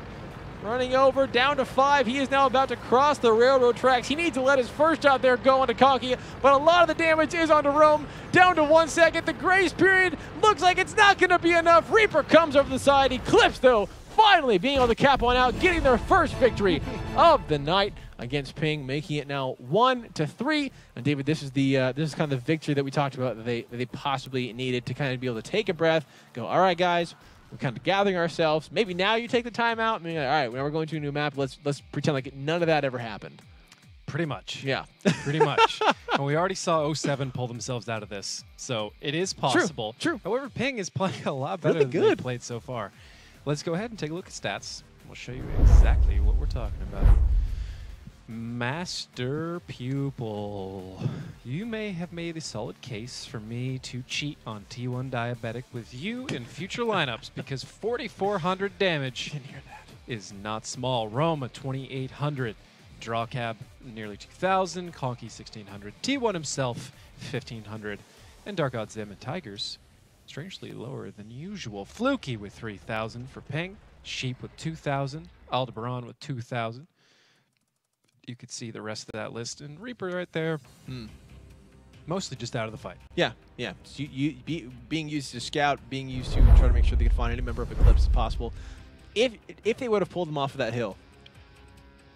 Running over, down to five. He is now about to cross the railroad tracks. He needs to let his first shot there go into Conky, but a lot of the damage is onto Rome. Down to one second. The grace period looks like it's not going to be enough. Reaper comes over the side. He clips, though, finally being able to cap one out, getting their first victory of the night against Ping, making it now one to three. And David, this is the uh, this is kind of the victory that we talked about that they that they possibly needed to kind of be able to take a breath, go, all right, guys, we're kind of gathering ourselves. Maybe now you take the time out. I mean, all right, now we're going to a new map. Let's let's pretend like none of that ever happened. Pretty much. Yeah. Pretty much. and we already saw 07 pull themselves out of this. So it is possible. True. True. However, Ping is playing a lot better really than good. they played so far. Let's go ahead and take a look at stats. We'll show you exactly what we're talking about. Master Pupil. You may have made a solid case for me to cheat on T1 Diabetic with you in future lineups because 4,400 damage is not small. Roma 2,800. Drawcap nearly 2,000. Conky 1,600. T1 himself 1,500. And Dark God Zim and Tigers strangely lower than usual. Fluky with 3,000 for Ping. Sheep with 2,000. Aldebaran with 2,000 you could see the rest of that list. And Reaper right there, Hmm. mostly just out of the fight. Yeah, yeah. So you, you be, being used to scout, being used to try to make sure they could find any member of Eclipse as possible. If if they would have pulled him off of that hill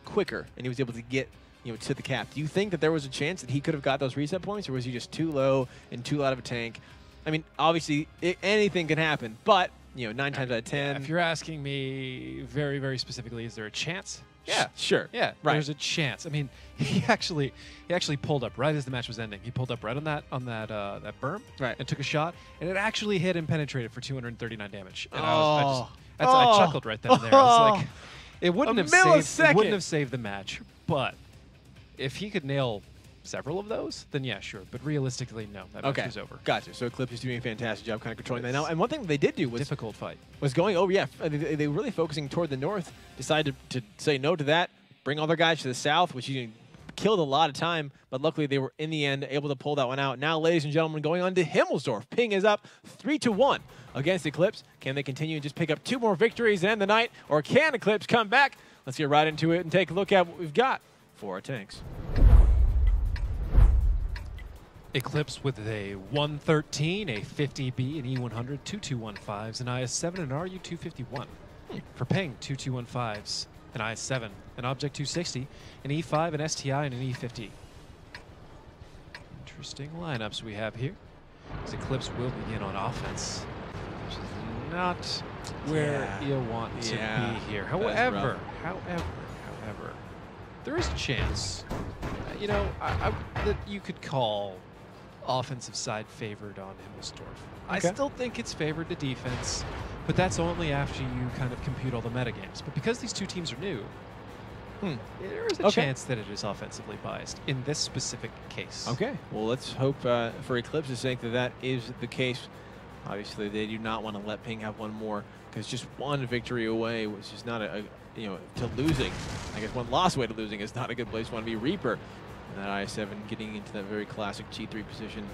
quicker, and he was able to get you know to the cap, do you think that there was a chance that he could have got those reset points, or was he just too low and too out of a tank? I mean, obviously it, anything can happen, but you know, nine times out of ten. If you're asking me very, very specifically, is there a chance? Yeah, sure. Yeah, Right. there's a chance. I mean, he actually he actually pulled up right as the match was ending. He pulled up right on that on that uh, that berm Right. and took a shot, and it actually hit and penetrated for 239 damage. And I, was, I, Oh. just, That's, Oh. I chuckled right then and there. I was like, Oh. it wouldn't A have saved. It millisecond. wouldn't have saved the match, but if he could nail several of those, then yeah, sure. But realistically, no, that Okay, match was over. gotcha. So Eclipse is doing a fantastic job kind of controlling that now. And one thing they did do was Difficult fight. was going, oh yeah, they, they were really focusing toward the north. Decided to, say no to that, bring all their guys to the south, which you killed a lot of time. But luckily, they were in the end able to pull that one out. Now, ladies and gentlemen, going on to Himmelsdorf. Ping is up three to one against Eclipse. Can they continue and just pick up two more victories and end the night, or can Eclipse come back? Let's get right into it and take a look at what we've got for our tanks. Eclipse with a 113, a 50B, an E100, two 215s, an IS7, and an RU251. For ping, two 215s, an IS7, an Object 260, an E5, an STI, and an E50. Interesting lineups we have here. As Eclipse will begin on offense, which is not where Yeah. you want to Yeah, be here. However, however, however, there is a chance, uh, you know, I, I, that you could call offensive side favored on Himmelsdorf. I still think it's favored to defense, but that's only after you kind of compute all the metagames. But because these two teams are new, Hmm. there is a Okay. chance that it is offensively biased in this specific case. Okay. Well, let's hope uh, for Eclipse's sake that that is the case. Obviously, they do not want to let Ping have one more because just one victory away, was just not a, a you know to losing. I guess one loss away to losing is not a good place to want to be. Reaper, and that I7 getting into that very classic G3 position,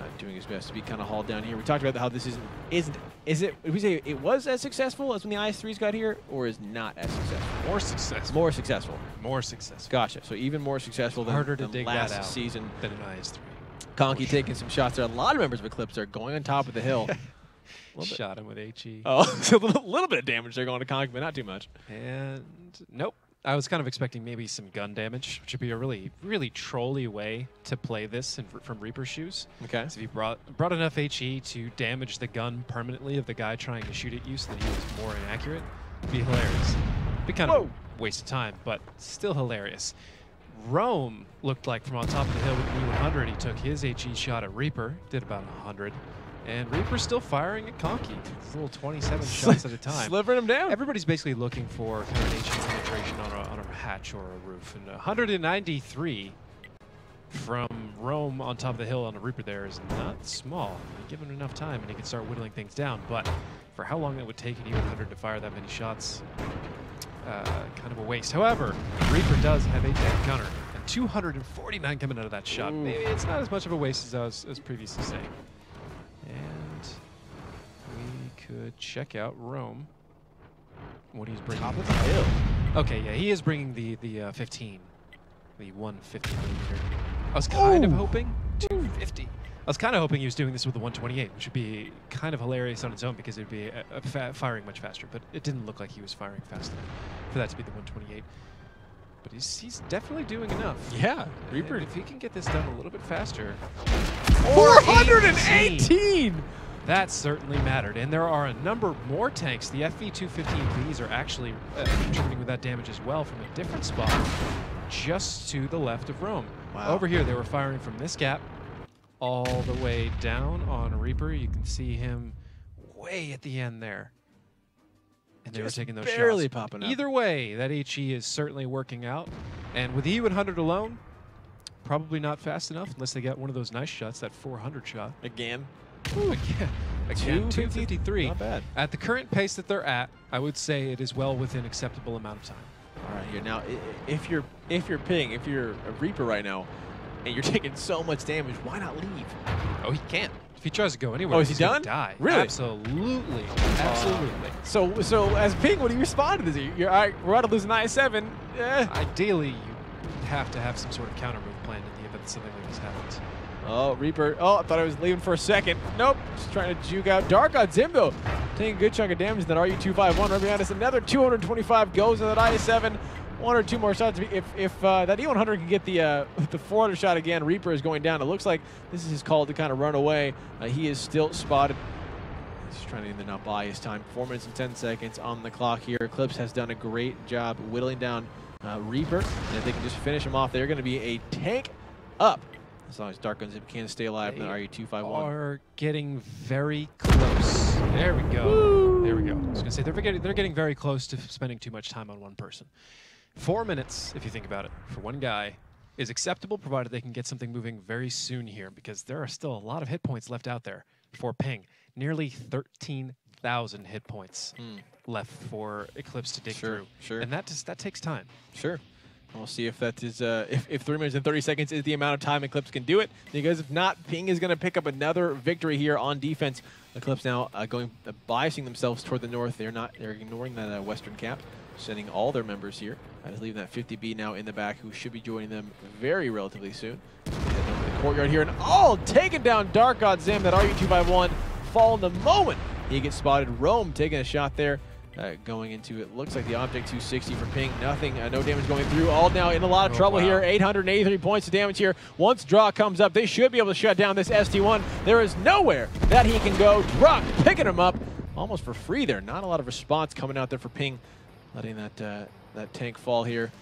uh, doing his best to be kind of hauled down here. We talked about how this isn't isn't is it? We say it was as successful as when the IS3s got here, or is not as successful? More successful. More successful. More successful Gotcha. So even more successful than, Harder to than dig that last out. season. than an IS3. Conky taking some shots there. A lot of members of Eclipse are going on top of the hill. Shot him with HE. oh, so a little, little bit of damage there going to Conky, but not too much. And nope. I was kind of expecting maybe some gun damage, which would be a really, really trolly way to play this in, from Reaper's shoes. Okay. So if you brought brought enough HE to damage the gun permanently of the guy trying to shoot at you so that he was more inaccurate, it'd be hilarious. It'd Be kind of a waste of time, but still hilarious. Rome looked like from on top of the hill with an E100, he took his HE shot at Reaper, did about 100. And Reaper's still firing at Conky, It's little 27 shots at a time. Slivering him down. Everybody's basically looking for kind of an HE penetration on a, on a hatch or a roof. And 193 from Rome on top of the hill on a Reaper there is not small. You give him enough time and he can start whittling things down. But for how long it would take an E100 to fire that many shots, uh, kind of a waste. However, Reaper does have a dead gunner. And 249 coming out of that shot. Ooh. Maybe it's not as much of a waste as I was, as previously saying. Could check out Rome. What he's bringing. Top of the hill. Okay, yeah, he is bringing the the uh, 15, the 150 millimeter. I was kind of hoping 250. I was kind of hoping he was doing this with the 128, which would be kind of hilarious on its own because it would be uh, uh, fa- firing much faster. But it didn't look like he was firing fast enough for that to be the 128. But he's, he's definitely doing enough. Yeah. And Reaper. if he can get this done a little bit faster, 418! That certainly mattered. And there are a number more tanks. The FV215Bs are actually uh, contributing with that damage as well from a different spot, just to the left of Rome. Wow. Over here, they were firing from this gap all the way down on Reaper. You can see him way at the end there. And they Just were taking those barely shots. popping up. Either way, that HE is certainly working out. And with the E100 alone, probably not fast enough unless they get one of those nice shots, that 400 shot. Again. Again, again 253. Not bad. At the current pace that they're at, I would say it is well within acceptable amount of time. All right, here now. If you're if you're Ping, if you're a Reaper right now, and you're taking so much damage, why not leave? Oh, he can't. If he tries to go anywhere, Oh, is he done? Die. Really? Absolutely. Absolutely. So so as Ping, what do you respond to this? You're all right. We're out of losing i7. Eh. Ideally, you have to have some sort of counter move planned in the event that something like this happens. Oh, Reaper. Oh, I thought I was leaving for a second. Nope. Just trying to juke out. Dark on Zimbo. Taking a good chunk of damage. That RU251 right behind us. Another 225 goes in that IS7. One or two more shots. If if uh, that E100 can get the uh, the 400 shot again, Reaper is going down. It looks like this is his call to kind of run away. Uh, he is still spotted. He's trying to not buy his time. Four minutes and 10 seconds on the clock here. Eclipse has done a great job whittling down uh, Reaper. And if they can just finish him off, they're going to be a tank up. As long as Dark Guns can stay alive, then They RU251. Are getting very close. There we go. Woo. There There we go. I was going to say they're getting, they're getting very close to spending too much time on one person. Four minutes, if you think about it, for one guy is acceptable, provided they can get something moving very soon here, because there are still a lot of hit points left out there for Ping. Nearly 13,000 hit points hmm. left for Eclipse to dig Sure, through. sure. And that just, that takes time. Sure. We'll see if that is uh, if, if three minutes and 30 seconds is the amount of time Eclipse can do it. Because if not, Ping is going to pick up another victory here on defense. Eclipse now uh, going uh, biasing themselves toward the north. They're not. They're ignoring that uh, western cap, sending all their members here. I just leave that 50B now in the back, who should be joining them very relatively soon. The courtyard here, and oh, taking down Dark God Zim. That RU251 fall in the moment he gets spotted. Rome taking a shot there. Uh, going into it looks like the object 260 for ping nothing uh, no damage going through. All now in a lot of Oh, trouble wow. here. 883 points of damage here. Once draw comes up they should be able to shut down this st1 there is nowhere that he can go. Drock picking him up. Almost for free there. Not a lot of response coming out there for ping. Letting that uh, that tank fall here.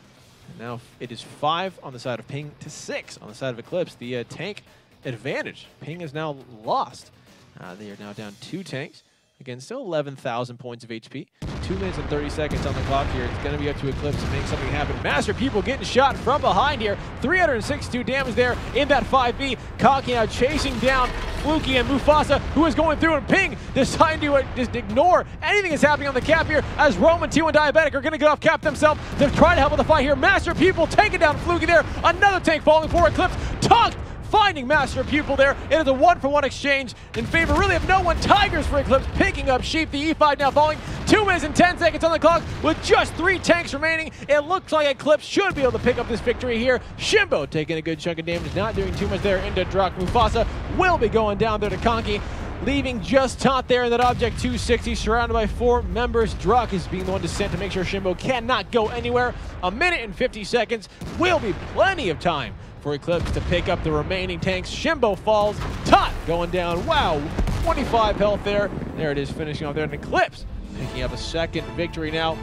And now it is five on the side of ping to six on the side of eclipse. The uh, tank advantage. Ping is now lost. Uh, they are now down two tanks Again, still 11,000 points of HP. Two minutes and 30 seconds on the clock here. It's going to be up to Eclipse to make something happen. Master Pupil getting shot from behind here. 362 damage there in that 5B. Kaki now chasing down Fluky and Mufasa, who is going through and Ping deciding to uh, just ignore anything that's happening on the cap here as Roman, T1 Diabetic are going to get off cap themselves to try to help with the fight here. Master Pupil taking down Fluky there. Another tank falling for Eclipse. Tucked finding Master Pupil there. It is a one-for-one exchange in favor really of no one. Tigers for Eclipse picking up Sheep. The E5 now falling. Two minutes and 10 seconds on the clock with just three tanks remaining. It looks like Eclipse should be able to pick up this victory here. Shimbo taking a good chunk of damage, not doing too much there into Drock. Mufasa will be going down there to Conky. Leaving just Tot there in that Object 260, surrounded by four members. Drock is being the one to send to make sure Shimbo cannot go anywhere. A minute and 50 seconds will be plenty of time for Eclipse to pick up the remaining tanks. Shimbo falls. Tot going down. Wow, 25 health there. There it is, finishing off there. And Eclipse picking up a second victory now.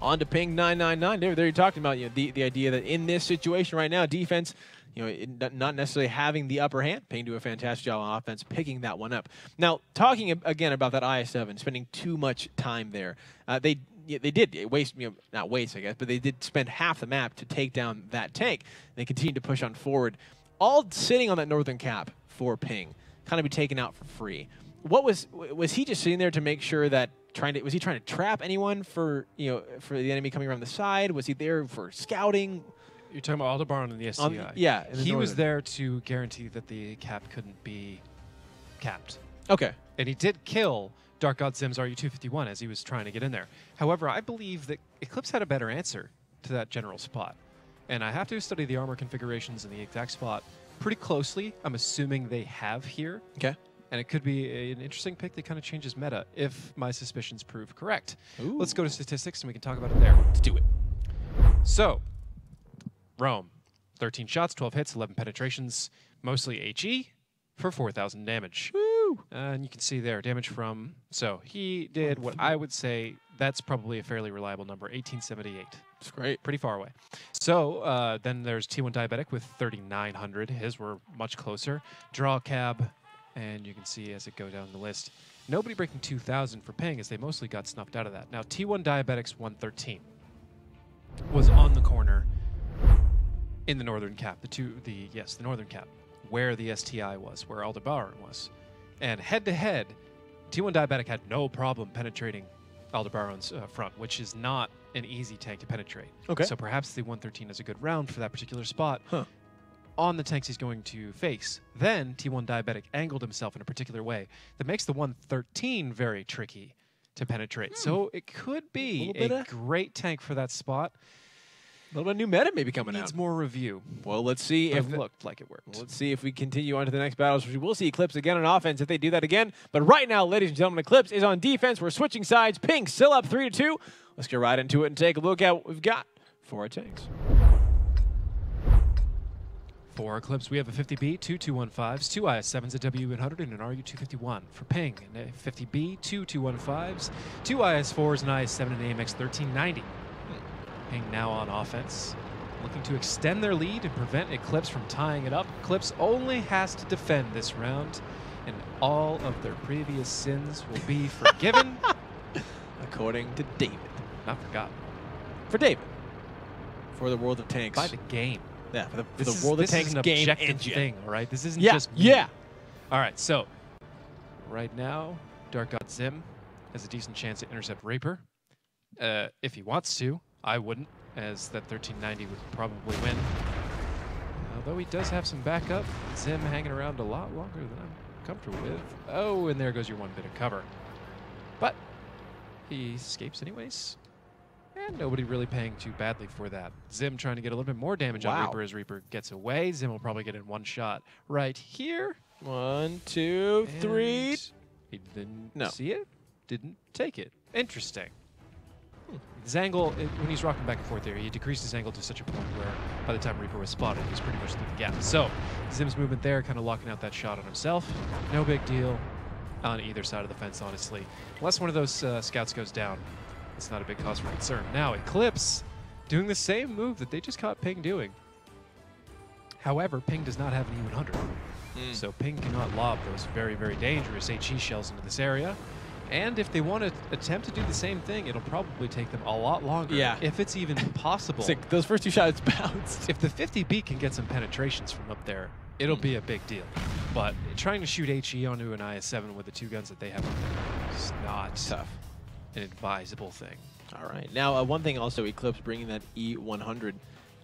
On to ping 999. There, there you're talking about you know, the, the idea that in this situation right now, defense, you know, it, not necessarily having the upper hand. Ping do a fantastic job on offense, picking that one up. Now, talking again about that IS-7, spending too much time there. Uh, they yeah, they did waste, you know, not waste, I guess, but they did spend half the map to take down that tank. They continued to push on forward, all sitting on that northern cap for Ping, kind of be taken out for free. What was was he just sitting there to make sure that trying to was he trying to trap anyone for you know for the enemy coming around the side? Was he there for scouting? You're talking about Aldebaran and the SCI. The- yeah, the He was there to guarantee that the cap couldn't be capped. Okay, And he did kill Dark God Zim's RU-251 as he was trying to get in there. However, I believe that Eclipse had a better answer to that general spot. And I have to study the armor configurations in the exact spot pretty closely. I'm assuming they have here. okay. And it could be a- an interesting pick that kind of changes meta if my suspicions prove correct. Let's go to statistics and we can talk about it there. Let's do it. So, Rome, 13 shots, 12 hits, 11 penetrations, mostly HE for 4,000 damage. Woo! And you can see there damage from. So he did what I would say that's probably a fairly reliable number 1878. It's great. Pretty far away. So uh, then there's T1 Diabetic with 3,900. His were much closer. Drawcap, and you can see as it go down the list. Nobody breaking 2,000 for paying as they mostly got snuffed out of that. Now T1 Diabetic's 113 was on the corner in the northern cap. The two, the yes, the northern cap, where the STI was, where Aldebaran was, and head to head, T1 Diabetic had no problem penetrating Aldebaran's uh, front, which is not an easy tank to penetrate. Okay. So perhaps the 113 is a good round for that particular spot. Huh. On the tanks he's going to face. Then T1 Diabetic angled himself in a particular way that makes the 113 very tricky to penetrate. So it could be Hmm. Little a great tank for that spot. A little bit of new meta maybe coming Needs out. more review. Well, let's see But if it looked like it worked. Let's see if we continue on to the next battles. We will see Eclipse again on offense if they do that again. But right now, ladies and gentlemen, Eclipse is on defense. We're switching sides. Ping still up three to two. Let's get right into it and take a look at what we've got for our tanks. For Eclipse, we have a 50B, two 215s, two IS-7s, a W100, and an RU-251. For Ping, and a 50B, two 215s, two IS-4s, an IS-7, and an AMX-1390. Now on offense, looking to extend their lead and prevent Eclipse from tying it up. Eclipse only has to defend this round, and all of their previous sins will be forgiven according to David. Not forgotten. For David. For the World of Tanks. By the game. yeah, for the, for the is, World of Tanks is an objective engine. thing, all right? This isn't Yeah, just me. yeah. All right, so right now, Dark God Zim has a decent chance to intercept Reaper. Uh, if he wants to, I wouldn't, as that 1390 would probably win. Although he does have some backup, Zim hanging around a lot longer than I'm comfortable with. Oh, and there goes your one bit of cover. But he escapes anyways. And nobody really paying too badly for that. Zim trying to get a little bit more damage on Reaper as Reaper gets away. Zim will probably get in one shot right here. One, two, three. And He didn't No. see it. Didn't take it. Interesting. His angle, it- when he's rocking back and forth there, he decreased his angle to such a point where by the time Reaper was spotted, he was pretty much through the gap. So, Zim's movement there, kind of locking out that shot on himself. No big deal on either side of the fence, honestly. Unless one of those uh, scouts goes down, it's not a big cause for concern. Now, Eclipse doing the same move that they just caught Ping doing. However, Ping does not have an E100. Mm. So Ping cannot lob those very, very dangerous HE shells into this area. And if they want to attempt to do the same thing, it'll probably take them a lot longer. Yeah. If it's even possible. It's like those first two shots bounced. If the 50B can get some penetrations from up there, it'll be a big deal. But trying to shoot HE onto an IS-7 with the two guns that they have up there is not Tough. an advisable thing. All right. Now, uh, one thing also, Eclipse bringing that E100.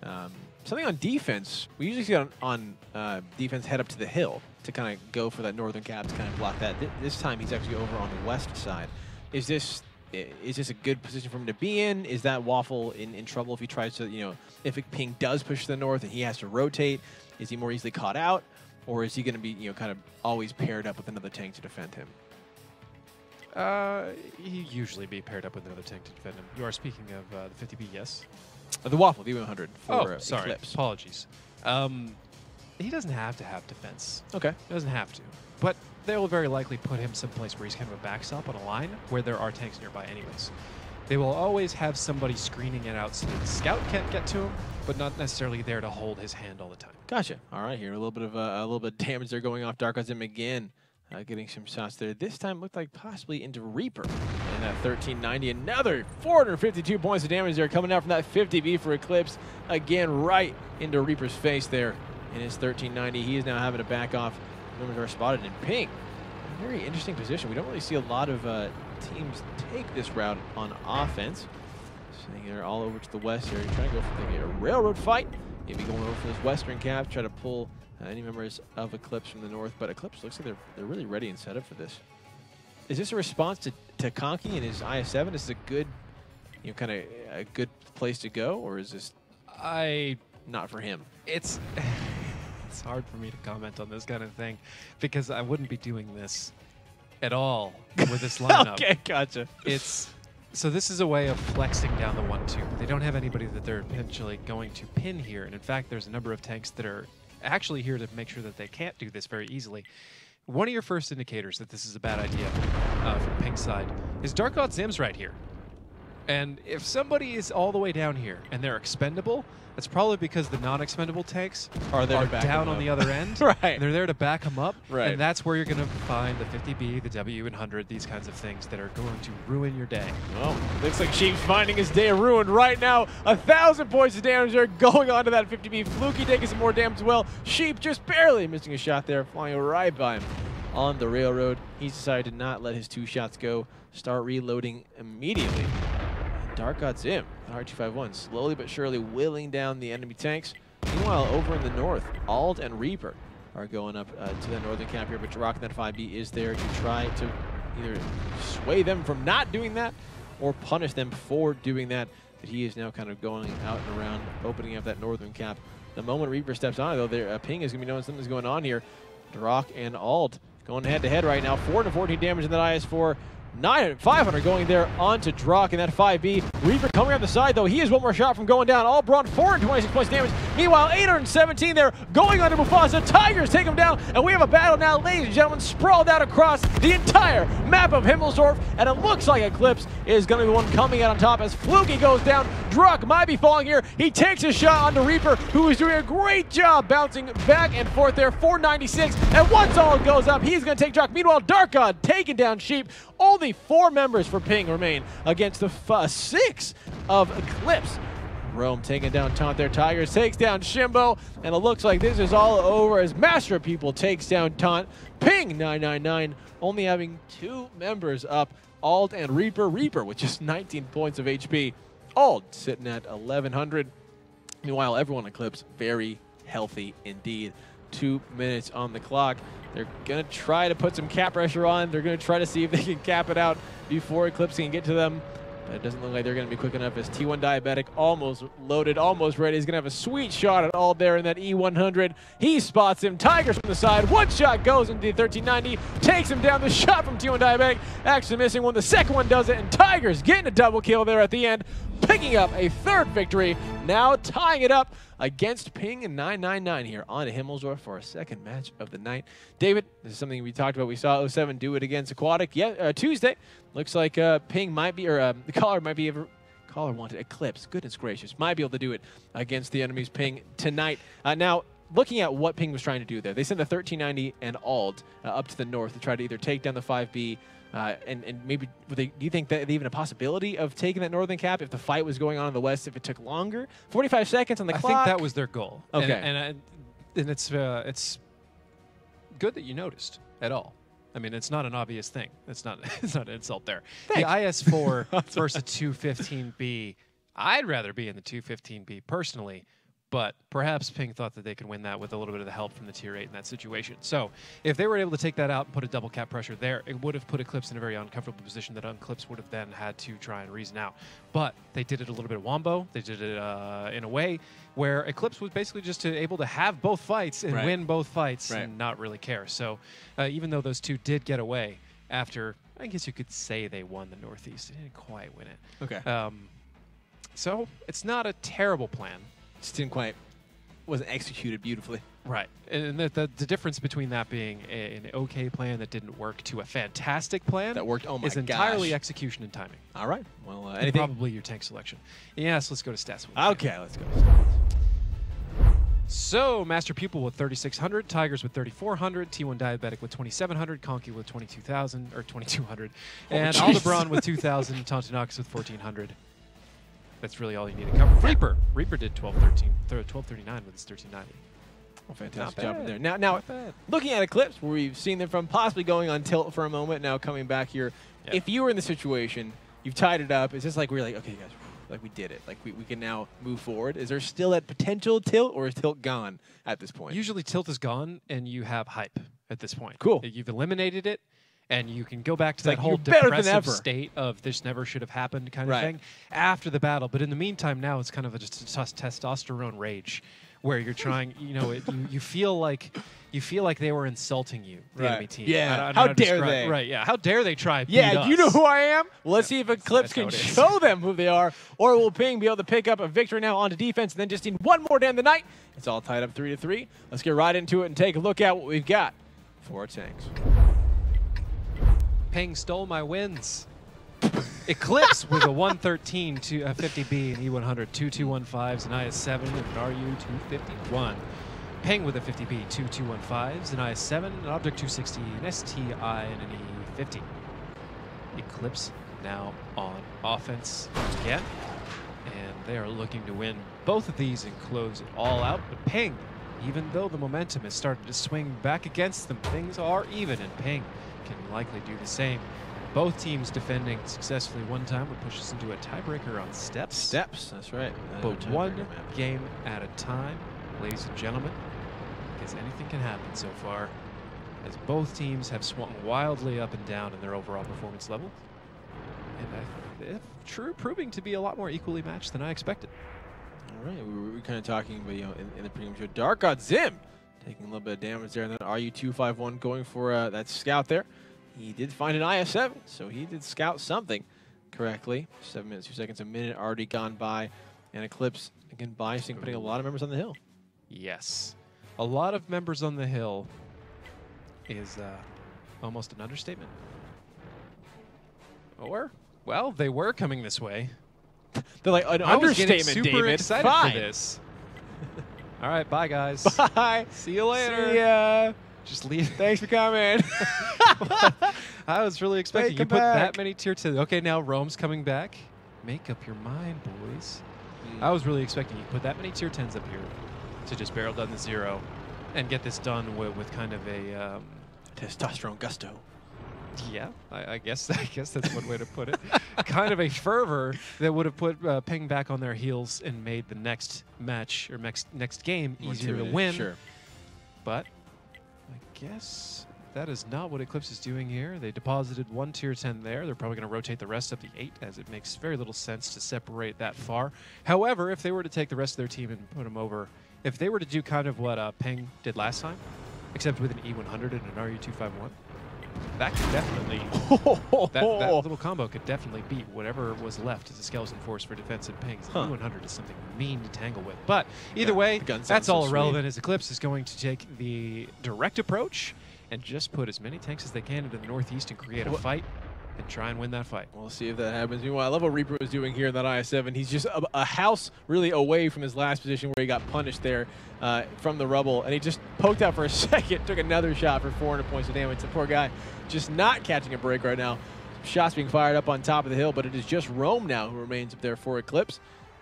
Um, something on defense. We usually see on, on uh, defense head up to the hill to kind of go for that northern cap to kind of block that. Th- this time he's actually over on the west side. Is this is this a good position for him to be in? Is that Waffle in, in trouble if he tries to, you know, if a ping does push to the north and he has to rotate? Is he more easily caught out? Or is he going to be, you know, kind of always paired up with another tank to defend him? Uh, he usually be paired up with another tank to defend him. You are speaking of uh, the 50B, yes? Uh, the Waffle, the E100 for oh, sorry. Eclipse. Apologies. Um, he doesn't have to have defense. Okay. He Doesn't have to. But they will very likely put him someplace where he's kind of a backstop on a line where there are tanks nearby anyways. They will always have somebody screening it out so that the scout can't get to him, but not necessarily there to hold his hand all the time. Gotcha. All right, here a little bit of uh, a little bit of damage there going off Dark Zim again, uh, getting some shots there. This time looked like possibly into Reaper. And that 1390, another 452 points of damage there coming out from that 50B for Eclipse. Again, right into Reaper's face there in his 1390. He is now having to back off. Numbers are spotted in Ping. A very interesting position. We don't really see a lot of uh, teams take this route on offense. Sitting there all over to the west here, trying to go for the, a railroad fight. Maybe going over for this western cap, try to pull uh, any members of Eclipse from the north. But Eclipse looks like they're, they're really ready and set up for this. Is this a response to, to Conky and his IS-7? Is this a good, you know, kind of a good place to go? Or is this I not for him? it's it's hard for me to comment on this kind of thing because I wouldn't be doing this at all with this lineup. okay, gotcha. It's so this is a way of flexing down the one-two, but they don't have anybody that they're potentially going to pin here. And in fact, there's a number of tanks that are actually here to make sure that they can't do this very easily. One of your first indicators that this is a bad idea uh, from Ping's side is Dark God Zim's right here. And if somebody is all the way down here and they're expendable, that's probably because the non-expendable tanks Are there to are back down on the other end. Right. And they're there to back them up. Right. And that's where you're going to find the 50B, the W100, these kinds of things that are going to ruin your day. Well, looks like Sheep's finding his day ruined right now. A thousand points of damage there going on to that 50B. Fluky taking some more damage as well. Sheep just barely missing a shot there, flying right by him on the railroad. He's decided to not let his two shots go. Start reloading immediately. Dark God Zim, R251, slowly but surely willing down the enemy tanks. Meanwhile, over in the north, Ald and Reaper are going up uh, to the northern camp here, but Drock that 5B is there to try to either sway them from not doing that or punish them for doing that. But he is now kind of going out and around, opening up that northern camp. The moment Reaper steps on it, though, their uh, ping is going to be knowing something's going on here. Drock and Ald going head to head right now. 4 to 14 damage in that IS4. 900, 500 going there onto Drock in that 5B. Reaper coming on the side, though. He is one more shot from going down. Ald brought 426 points damage. Meanwhile, 817 there going onto Mufasa. Tigers take him down, and we have a battle now, ladies and gentlemen, sprawled out across the entire map of Himmelsdorf. And it looks like Eclipse is going to be the one coming out on top as Fluky goes down. Drock might be falling here. He takes a shot onto Reaper, who is doing a great job bouncing back and forth there. 496. And once all goes up, he's going to take Drock. Meanwhile, Dark God taking down Sheep. Only four members for Ping remain against the uh, six of Eclipse. Rome taking down Taunt there. Tigers takes down Shimbo. And it looks like this is all over as Master Pupil takes down Taunt. Ping 999 only having two members up. Ald and Reaper. Reaper with just 19 points of HP. Ald sitting at 1100. Meanwhile, everyone Eclipse very healthy indeed. Two minutes on the clock. They're going to try to put some cap pressure on. They're going to try to see if they can cap it out before Eclipse can get to them. But it doesn't look like they're going to be quick enough as T1 Diabetic almost loaded, almost ready. He's going to have a sweet shot at all there in that E100. He spots him. Tigers from the side. One shot goes into the 1390. Takes him down. The shot from T1 Diabetic actually missing one. The second one does it. And Tigers getting a double kill there at the end. Picking up a third victory. Now tying it up against Ping and 999 here on Himmelsdorf for a second match of the night. David, this is something we talked about. We saw 07 do it against Aquatic yeah, uh, Tuesday. Looks like uh, Ping might be, or uh, the caller might be able, caller wanted Eclipse. Goodness gracious, might be able to do it against the enemy's Ping tonight. Uh, now, looking at what Ping was trying to do there, they sent the 1390 and Ald uh, up to the north to try to either take down the 5B. Uh, and, and maybe would they, do you think that even a possibility of taking that northern cap if the fight was going on in the west if it took longer? 45 seconds on the I clock. I think that was their goal. And- Okay. and and, and it's uh, it's good that you noticed at all. I mean, it's not an obvious thing. It's not it's not an insult there. The IS4 versus 215B. I'd rather be in the 215B personally, but perhaps Ping thought that they could win that with a little bit of the help from the tier 8 in that situation. So if they were able to take that out and put a double cap pressure there, it would have put Eclipse in a very uncomfortable position that Unclipse would have then had to try and reason out. But they did it a little bit of wombo. They did it uh, in a way where Eclipse was basically just to, able to have both fights and Right. win both fights Right. and not really care. So uh, even though those two did get away after, I guess you could say they won the Northeast, they didn't quite win it. Okay. Um, so it's not a terrible plan. Just didn't quite, wasn't executed beautifully. Right. And the, the, the difference between that being a, an okay plan that didn't work to a fantastic plan That worked. Oh my is entirely gosh. execution and timing. All right. Well, uh, And anything? probably your tank selection. Yes, let's go to stats. Okay, let's go. So, Master Pupil with 3,600, Tigers with 3,400, T1 Diabetic with 2,700, Conky with 22,000, or 2,200, and jeez. Aldebaran with 2,000, Tontinox with 1,400. That's really all you need to cover. Reaper. Reaper did 1213, thir- 1239 with his 1390. Oh, fantastic job in there. Now, now, looking at Eclipse, where we've seen them from possibly going on tilt for a moment, now coming back here. If you were in the situation, you've tied it up. It's just like we're like, okay, guys, like we did it. Like we, we can now move forward. Is there still that potential tilt, or is tilt gone at this point? Usually tilt is gone and you have hype at this point. Cool. You've eliminated it and you can go back to that like whole you're better than depressive state of this never should have happened kind Right. of thing after the battle. But in the meantime, now it's kind of a, just a testosterone rage where you're trying, you know, it, you, you feel like you feel like they were insulting you, the Right. enemy team. Yeah. I don't- I don't How dare describe- they? Right, yeah. How dare they try yeah, you know who I am. Well, let's see if Eclipse can show them who they are, or will Ping be able to pick up a victory now onto defense, and then just need one more end the night. It's all tied up three to three. Let's get right into it and take a look at what we've got for our tanks. Ping stole my wins. Eclipse with a 113 to uh, a 50B and E100, 2215s and IS7 and an RU251. Ping with a 50B, 2215s and IS7, an Object 260, an STI, and an E50. Eclipse now on offense again, and they are looking to win both of these and close it all out. But Ping, even though the momentum has started to swing back against them, things are even, and Ping can likely do the same. Both teams defending successfully one time would push us into a tiebreaker on steps. Steps, that's right. But one map. game at a time, ladies and gentlemen, because anything can happen so far, as both teams have swung wildly up and down in their overall performance level. And I, th- true proving to be a lot more equally matched than I expected. All right, we were, kind of talking, but you know, in, in the pregame show, Dark God Zim taking a little bit of damage there, and then RU251 going for uh, that scout there. He did find an IS-7, so he did scout something correctly. Seven minutes, two seconds, a minute already gone by, and Eclipse again biasing, putting a lot of members on the hill. Yes. A lot of members on the hill is uh, almost an understatement. Or, well, they were coming this way. They're like an I understatement, super David. excited Fine. for this. All right, bye guys. Bye. See you later. See ya. Just leave. Thanks for coming. I was really expecting Take you put back. that many tier 10. Okay, now Rome's coming back. Make up your mind, boys. I was really expecting you put that many tier 10s up here to just barrel down the zero and get this done with, with kind of a um, Testosterone gusto. yeah, I, I guess I guess that's one way to put it. kind of a fervor that would have put uh, Ping back on their heels and made the next match or next next game More easier to win. Sure. But I guess that is not what Eclipse is doing here. They deposited one tier 10 there. They're probably going to rotate the rest of the eight as it makes very little sense to separate that far. However, if they were to take the rest of their team and put them over, if they were to do kind of what uh, Ping did last time, except with an E100 and an RU251, that could definitely that, that little combo could definitely beat whatever was left as a skeleton force for defensive pings. Huh. E100 is something mean to tangle with. But either Yeah, way, the gun sounds that's so all sweet. irrelevant as Eclipse is going to take the direct approach and just put as many tanks as they can into the northeast and create a fight and try and win that fight. We'll see if that happens. Meanwhile, I love what Reaper was doing here in that IS-7. He's just a, a house really away from his last position where he got punished there uh, from the rubble, and he just poked out for a second, took another shot for 400 points of damage. The poor guy just not catching a break right now. Shots being fired up on top of the hill, but it is just Rome now who remains up there for Eclipse.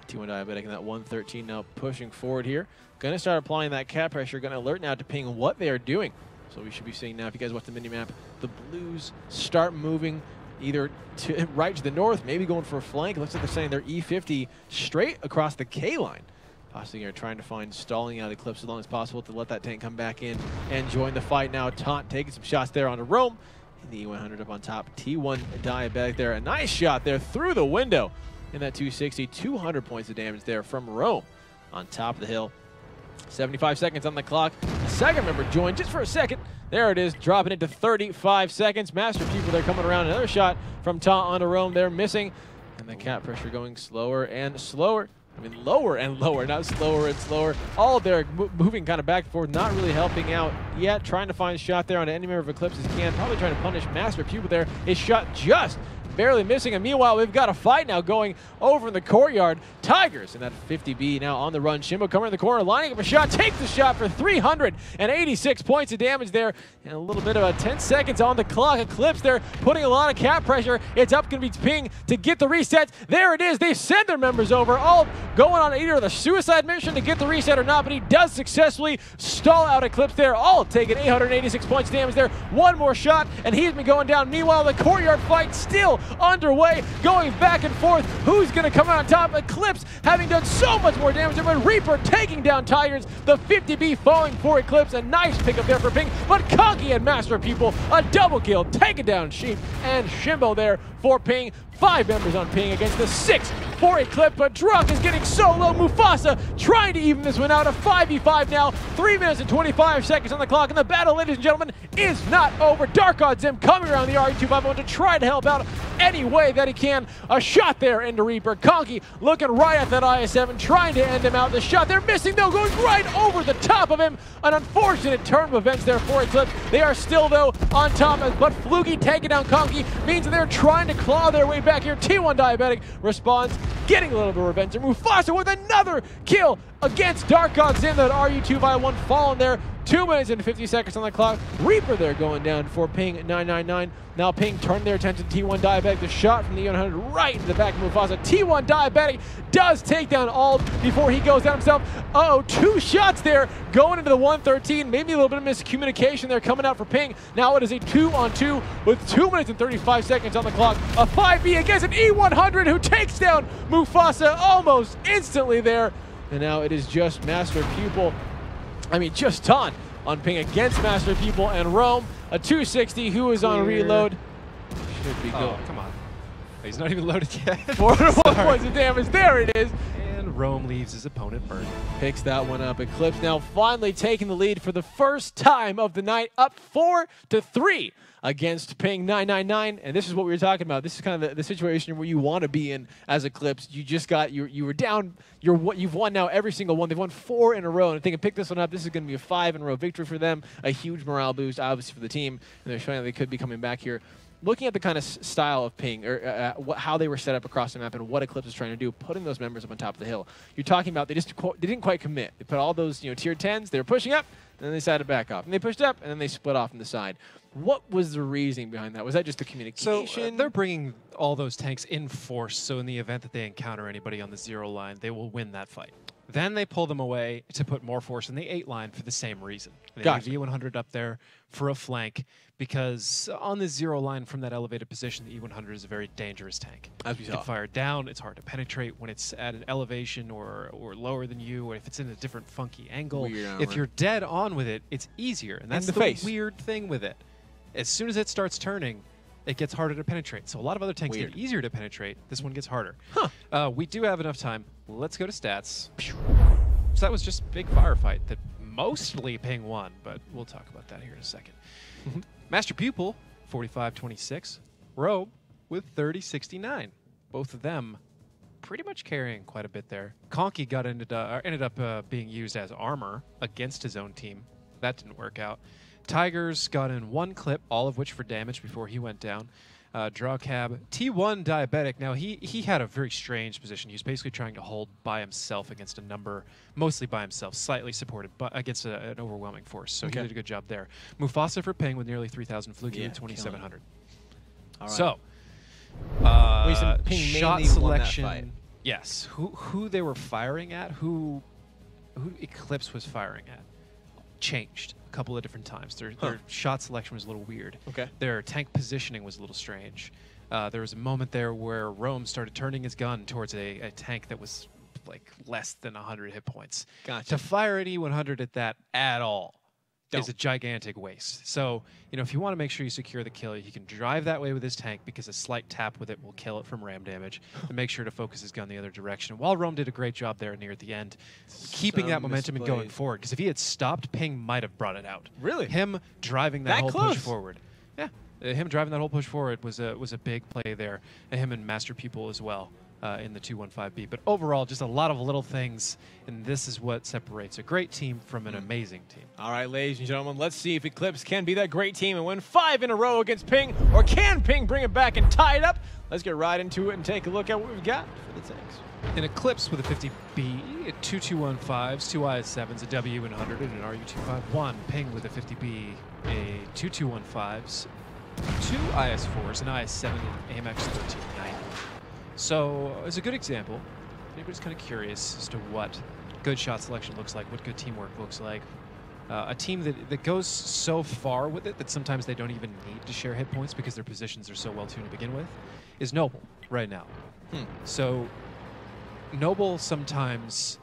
T1 Diabetic in that 113 now pushing forward here. Going to start applying that cap pressure. Going to alert now to ping what they are doing. So we should be seeing now, if you guys watch the mini map, the blues start moving either to right to the north, maybe going for a flank. Looks like they're sending their E50 straight across the K line. Possibly are trying to find stalling out Eclipse as long as possible to let that tank come back in and join the fight now. Taunt taking some shots there onto Rome. And the E100 up on top. T1 Diabetic there. A nice shot there through the window in that 260. 200 points of damage there from Rome on top of the hill. 75 seconds on the clock. A second member joined just for a second. There it is, dropping it to 35 seconds. Master Pupil there coming around. Another shot from Ta onto Rome there, missing. And the cap pressure going slower and slower. I mean, lower and lower, not slower and slower. All there mo- moving kind of back and forth, not really helping out yet. Trying to find a shot there on any member of Eclipse as can. Probably trying to punish Master Pupil there. His shot just barely missing. And meanwhile, we've got a fight now going over in the courtyard. Tigers in that 50B now on the run. Shimbo coming in the corner, lining up a shot, takes the shot for 386 points of damage there. And a little bit of a 10 seconds on the clock. Eclipse there, putting a lot of cap pressure. It's up going to be Ping to get the reset. There it is. They send their members over, all going on either the suicide mission to get the reset or not, but he does successfully stall out Eclipse there, all taking 886 points of damage there. One more shot, and he's been going down. Meanwhile, the courtyard fight still underway, going back and forth. Who's going to come out on top? Eclipse having done so much more damage, but Reaper taking down Tigers. The 50B falling for Eclipse. A nice pickup there for Ping, but Conky and Master Pupil, a double kill, taking down Sheep and Shimbo there for Ping. Five members on Ping against the six for Eclipse, but Drunk is getting so low. Mufasa trying to even this one out. A 5v5 now. Three minutes and 25 seconds on the clock, and the battle, ladies and gentlemen, is not over. Dark God Zim coming around the RU251 to try to help out any way that he can. A shot there into Reaper. Conky looking right at that IS-7, trying to end him out. The shot they're missing, though, going right over the top of him. An unfortunate turn of events there for Eclipse. They are still, though, on top, but Fluky taking down Conky means they're trying to claw their way back here. T1 Diabetic responds, getting a little bit of revenge. And Mufasa with another kill against Dark Gods in that RU2 by one falling there. Two minutes and 50 seconds on the clock. Reaper there going down for Ping 999. Now Ping turned their attention to T1 Diabetic. The shot from the 100 right in the back of Mufasa. T1 Diabetic does take down Ald before he goes down himself. Uh oh, two shots there going into the 113. Maybe a little bit of miscommunication there coming out for Ping. Now it is a two on two with two minutes and 35 seconds on the clock. A 5B against an E100 who takes down Mufasa almost instantly there. And now it is just Master Pupil I mean, just Taunt on ping against Master Pupil and Rome. A 260 who is on Clear. reload. Should be Oh, good. come on. He's not even loaded yet. 401 Sorry. points of damage. There it is. And Rome leaves his opponent burned. Picks that one up. Eclipse now finally taking the lead for the first time of the night, up four to three against Ping 999. And this is what we were talking about. This is kind of the, the situation where you want to be in as Eclipse. You just got you you were down. You're what you've won now every single one. They've won four in a row. And if they can pick this one up, this is going to be a five in a row victory for them. A huge morale boost, obviously for the team. And they're showing that they could be coming back here looking at the kind of style of ping or uh, uh, what, how they were set up across the map and what Eclipse is trying to do, putting those members up on top of the hill. You're talking about they just qu- they didn't quite commit. They put all those you know tier 10s. They were pushing up, and then they decided to back off, and they pushed up, and then they split off on the side. What was the reasoning behind that? Was that just the So communication? uh, they're bringing all those tanks in force, so in the event that they encounter anybody on the zero line, they will win that fight. Then they pull them away to put more force in the eight line for the same reason. They Gotcha. leave E100 up there for a flank because on the zero line from that elevated position, the E100 is a very dangerous tank. As we You saw. can fire down, it's hard to penetrate when it's at an elevation or, or lower than you, or if it's in a different funky angle. Weird If you're dead on with it, it's easier. And that's the the, face. weird thing with it. As soon as it starts turning, it gets harder to penetrate. So a lot of other tanks Weird. get easier to penetrate. This one gets harder. Huh. Uh, we do have enough time. Let's go to stats. So that was just big firefight that mostly Ping won, but we'll talk about that here in a second. Master Pupil, 45-26. Robe with 30-69. Both of them pretty much carrying quite a bit there. Conky got ended, uh, ended up uh, being used as armor against his own team. That didn't work out. Tigers got in one clip, all of which for damage before he went down. Uh, Drawcap T1 diabetic. Now he he had a very strange position. He was basically trying to hold by himself against a number, mostly by himself, slightly supported, but against a, an overwhelming force. So Okay. he did a good job there. Mufasa for Ping with nearly 3,000 Fluky Yeah, with 2,700. All right. So, uh, Ping shot mainly won that selection. Yes, who who they were firing at, who who Eclipse was firing at, changed a couple of different times. Their, Huh. their shot selection was a little weird. Okay. Their tank positioning was a little strange. Uh, there was a moment there where Rome started turning his gun towards a, a tank that was like less than 100 hit points. Gotcha. To fire an E100 at that at all is Don't. a gigantic waste. So, you know, if you want to make sure you secure the kill, you can drive that way with his tank because a slight tap with it will kill it from ram damage. and make sure to focus his gun the other direction. While Rome did a great job there near the end, keeping that momentum and going forward. Because if he had stopped, Ping might have brought it out. Really? Him driving that, That whole close? push forward. Yeah. Uh, him driving that whole push forward was a was a big play there. And him and Master Pupil as well uh, in the 215B. But overall, just a lot of little things, and this is what separates a great team from an amazing team. All right, ladies and gentlemen, let's see if Eclipse can be that great team and win five in a row against Ping, or can Ping bring it back and tie it up? Let's get right into it and take a look at what we've got for the tanks. An Eclipse with a 50B, a 2215s, two IS7s, a W100, and an RU251. Ping with a 50B, a 2215s, two IS4s, an IS7, and an AMX 1390. So, it's a good example, if anybody's kind of curious as to what good shot selection looks like, what good teamwork looks like, uh, a team that, that goes so far with it that sometimes they don't even need to share hit points because their positions are so well tuned to begin with, is Noble right now. Hmm. So Noble sometimes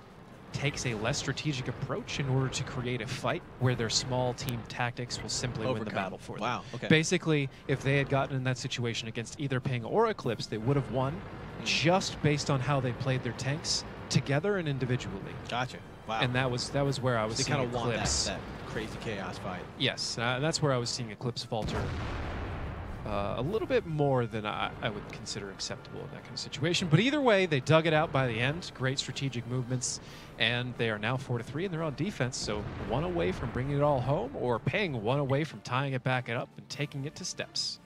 takes a less strategic approach in order to create a fight where their small team tactics will simply win the battle for them. Wow, okay. Basically, if they had gotten in that situation against either Ping or Eclipse, they would have won just based on how they played their tanks together and individually. Gotcha. Wow. And that was that was where I was they seeing kind of want that, Eclipse. that crazy chaos fight. Yes, uh, that's where I was seeing Eclipse falter uh, a little bit more than I, I would consider acceptable in that kind of situation. But either way, they dug it out by the end. Great strategic movements, and they are now four to three, and they're on defense. So one away from bringing it all home, or Ping one away from tying it back up and taking it to steps.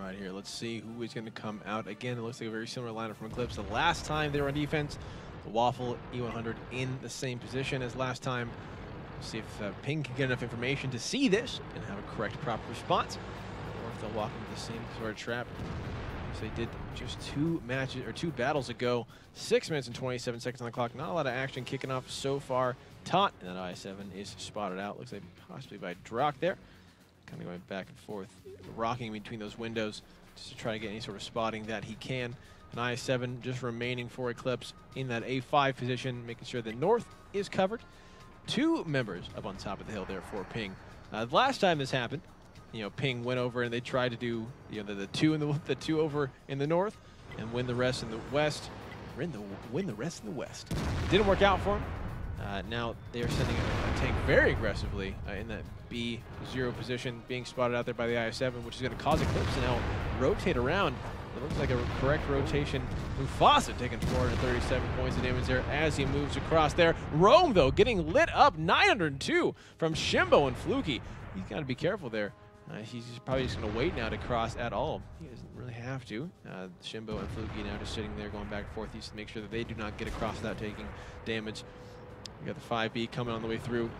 Right, here, let's see who is going to come out. Again, it looks like a very similar lineup from Eclipse. The last time they were on defense, the Waffle E100 in the same position as last time. See if uh, Ping can get enough information to see this and have a correct, proper response, or if they'll walk into the same sort of trap as they did just two matches or two battles ago. Six minutes and 27 seconds on the clock. Not a lot of action kicking off so far. Tot and that I7 is spotted out. Looks like possibly by Drock there kind of going back and forth, rocking between those windows just to try to get any sort of spotting that he can. An I-7 just remaining for Eclipse in that A5 position, making sure the north is covered. Two members up on top of the hill there for Ping. Uh, the last time this happened, you know, Ping went over and they tried to do you know the, the two in the the two over in the north and win the rest in the west. Win the win the rest in the west. Didn't work out for him. Uh, now they are sending a, tank very aggressively uh, in that B0 position, being spotted out there by the IS-7, which is going to cause Eclipse to now rotate around. It looks like a correct rotation. Mufasa taking 437 points of damage there as he moves across there. Rome, though, getting lit up 902 from Shimbo and Fluky. He's got to be careful there. Uh, he's just probably just going to wait now to cross at all. He doesn't really have to. Uh, Shimbo and Fluky now just sitting there going back and forth. He's to make sure that they do not get across without taking damage. We got the 5B coming on the way through.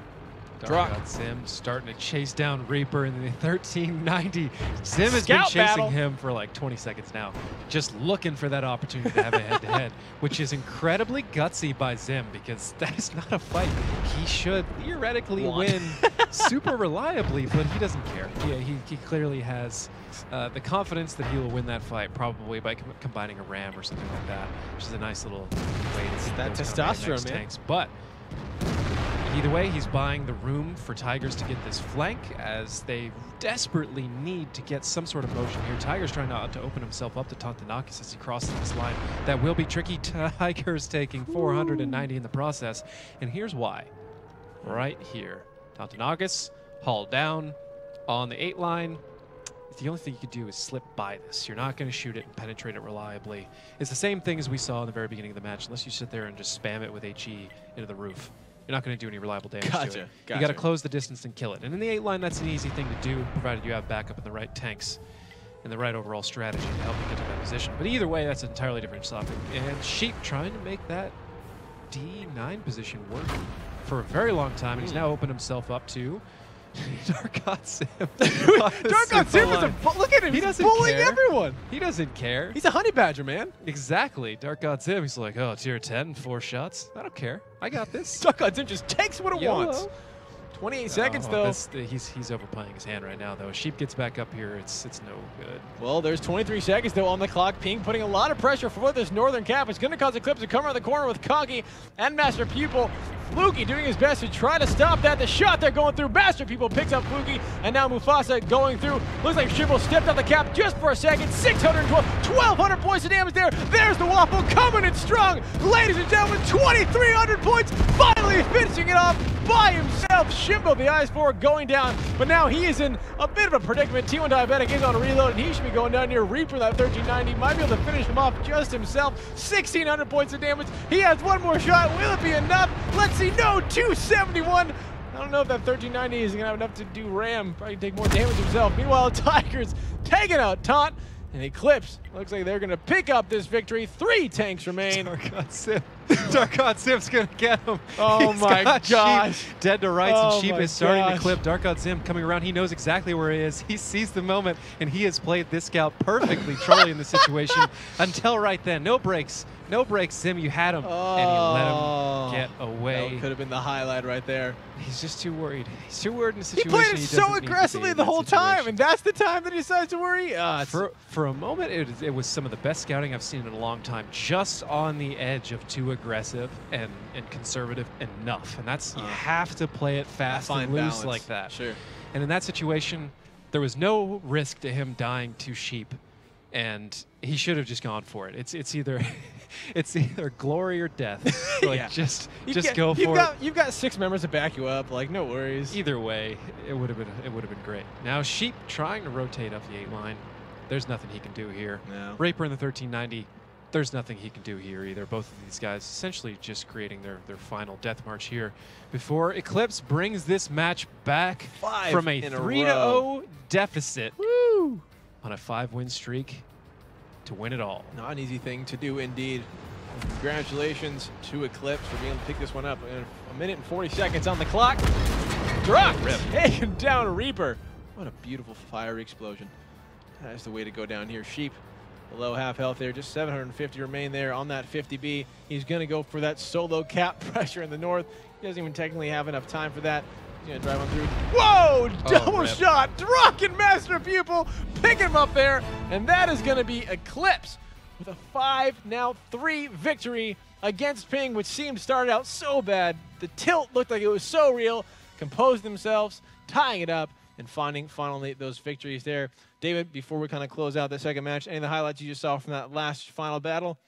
Drock. Dark Zim starting to chase down Reaper in the 1390. Zim has Scout been chasing battle. him for like 20 seconds now, just looking for that opportunity to have a head-to-head, which is incredibly gutsy by Zim because that is not a fight. He should theoretically win super reliably, but he doesn't care. He, he, he clearly has uh, the confidence that he will win that fight, probably by com- combining a ram or something like that, which is a nice little way to see that those kind of testosterone, man. tanks. But Either way, he's buying the room for Tigers to get this flank as they desperately need to get some sort of motion here. Tigers trying to, to open himself up to Tantanakis as he crosses this line. That will be tricky. Tigers taking 490 in the process. And here's why. Right here. Tantanakis hull down on the 8 line. The only thing you could do is slip by this. You're not going to shoot it and penetrate it reliably. It's the same thing as we saw in the very beginning of the match, unless you sit there and just spam it with HE into the roof. You're not going to do any reliable damage to Gotcha, it. You gotcha. got to close the distance and kill it. And in the eight line, that's an easy thing to do, provided you have backup in the right tanks and the right overall strategy to help you get to that position. But either way, that's an entirely different topic. And Sheep trying to make that D9 position work for a very long time, and he's hmm. now opened himself up to Darkot Sim. Dark God Zim is a look at him. He He's doesn't bullying care. everyone. He doesn't care. He's a honey badger, man. Exactly. Dark God Zim. He's like, oh, tier 10, four shots. I don't care. I got this. Dark God Zim just takes what it YOLO. wants. 28 seconds Oh, though. this- uh, he's he's overplaying his hand right now though. Sheep gets back up here. It's it's no good. Well, there's 23 seconds though on the clock. Ping putting a lot of pressure for this northern cap. It's going to cause Eclipse to come around the corner with Kagi and Master Pupil. Fluky doing his best to try to stop that. The shot they're going through. Master Pupil picks up Fluky, and now Mufasa going through. Looks like Shibble stepped out the cap just for a second. 612, 1,200 points of damage there. There's the waffle coming in strong. Ladies and gentlemen, 2,300 points. Finally finishing it off by himself. Shimbo, the for going down, but now he is in a bit of a predicament. T1 Diabetic is on a reload, and he should be going down near Reaper, that 1390. Might be able to finish him off just himself. 1,600 points of damage. He has one more shot. Will it be enough? Let's see. No, 271. I don't know if that 1390 is going to have enough to do Ram. Probably take more damage himself. Meanwhile, Tigers taking out Taunt. And Eclipse looks like they're going to pick up this victory. Three tanks remain. Dark God Zim's gonna get him. Oh He's my got Sheep gosh. dead to rights, Oh and Sheep is starting gosh. to clip. Darkot Sim coming around. He knows exactly where he is. He sees the moment, and he has played this scout perfectly, Charlie, in the situation until right then. No breaks. No breaks, Zim. You had him, and you let Oh. him get away. That could have been the highlight right there. He's just too worried. He's too worried in a He played it doesn't so to aggressively the whole time, and that's the time that he decides to worry. Ah, it's- For, for a moment, it, it was some of the best scouting I've seen in a long time, just on the edge of too aggressive and, and conservative enough. And that's, you Uh, have to play it fast and loose balance. like that. Sure. And in that situation, there was no risk to him dying to sheep, and he should have just gone for it. It's it's either it's either glory or death. like Yeah. just You've just got- go you've for got, it. You've got six members to back you up. Like, no worries. Either way, it would have been it would have been great. Now sheep trying to rotate up the eight line. There's nothing he can do here. No. Reaper in the 1390. There's nothing he can do here either. Both of these guys essentially just creating their, their final death march here before Eclipse brings this match back Five from a 3 to oh row. 0 deficit Woo! on a five win streak to win it all. Not an easy thing to do, indeed. Congratulations to Eclipse for being able to pick this one up. in A minute and 40 seconds on the clock. Drock, taking down Reaper. What a beautiful fiery explosion. That's the way to go down here. Sheep below half health there, just 750 remain there on that 50B. He's going to go for that solo cap pressure in the north. He doesn't even technically have enough time for that. He's going to drive on through. Whoa! Oh, Double rip. shot. Drock and Master Pupil pick him up there. And that is going to be Eclipse with a 5, now 3 victory against Ping, which seemed started out so bad. The tilt looked like it was so real. Composed themselves, tying it up, and finding finally those victories there. David, before we kind of close out the second match, any of the highlights you just saw from that last final battle?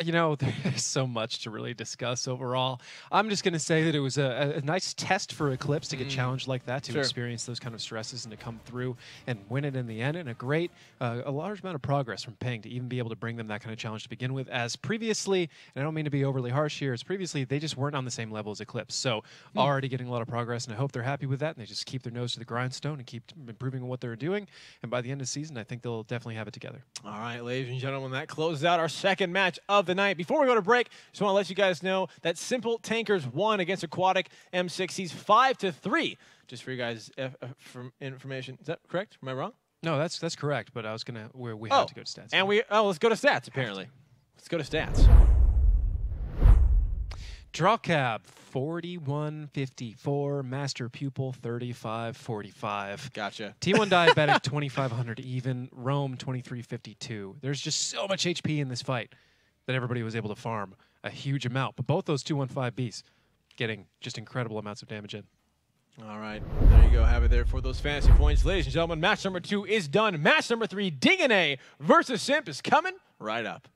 You know, there's so much to really discuss overall. I'm just going to say that it was a, a nice test for Eclipse to get challenged like that, to Sure. experience those kind of stresses and to come through and win it in the end. And a great, uh, a large amount of progress from Ping to even be able to bring them that kind of challenge to begin with. As previously, and I don't mean to be overly harsh here, as previously they just weren't on the same level as Eclipse. So already getting a lot of progress, and I hope they're happy with that. And they just keep their nose to the grindstone and keep improving on what they're doing. And by the end of the season, I think they'll definitely have it together. All right, ladies and gentlemen, that closes out our second match of the night. Before we go to break, just want to let you guys know that Simple Tankers won against Aquatic M60s five to three. Just for you guys' uh, uh, from information, is that correct? Am I wrong? No, that's that's correct. But I was gonna where we Oh, have to go to stats. And we oh, let's go to stats. Apparently, let's go to stats. Drawcap 4154, master pupil 3545. Gotcha. T1 diabetic 2500 even, Rome 2352. There's just so much HP in this fight that everybody was able to farm a huge amount. But both those 215Bs getting just incredible amounts of damage in. All right, there you go. Have it there for those fantasy points, ladies and gentlemen. Match number two is done. Match number three, Dingane versus Simp is coming right up.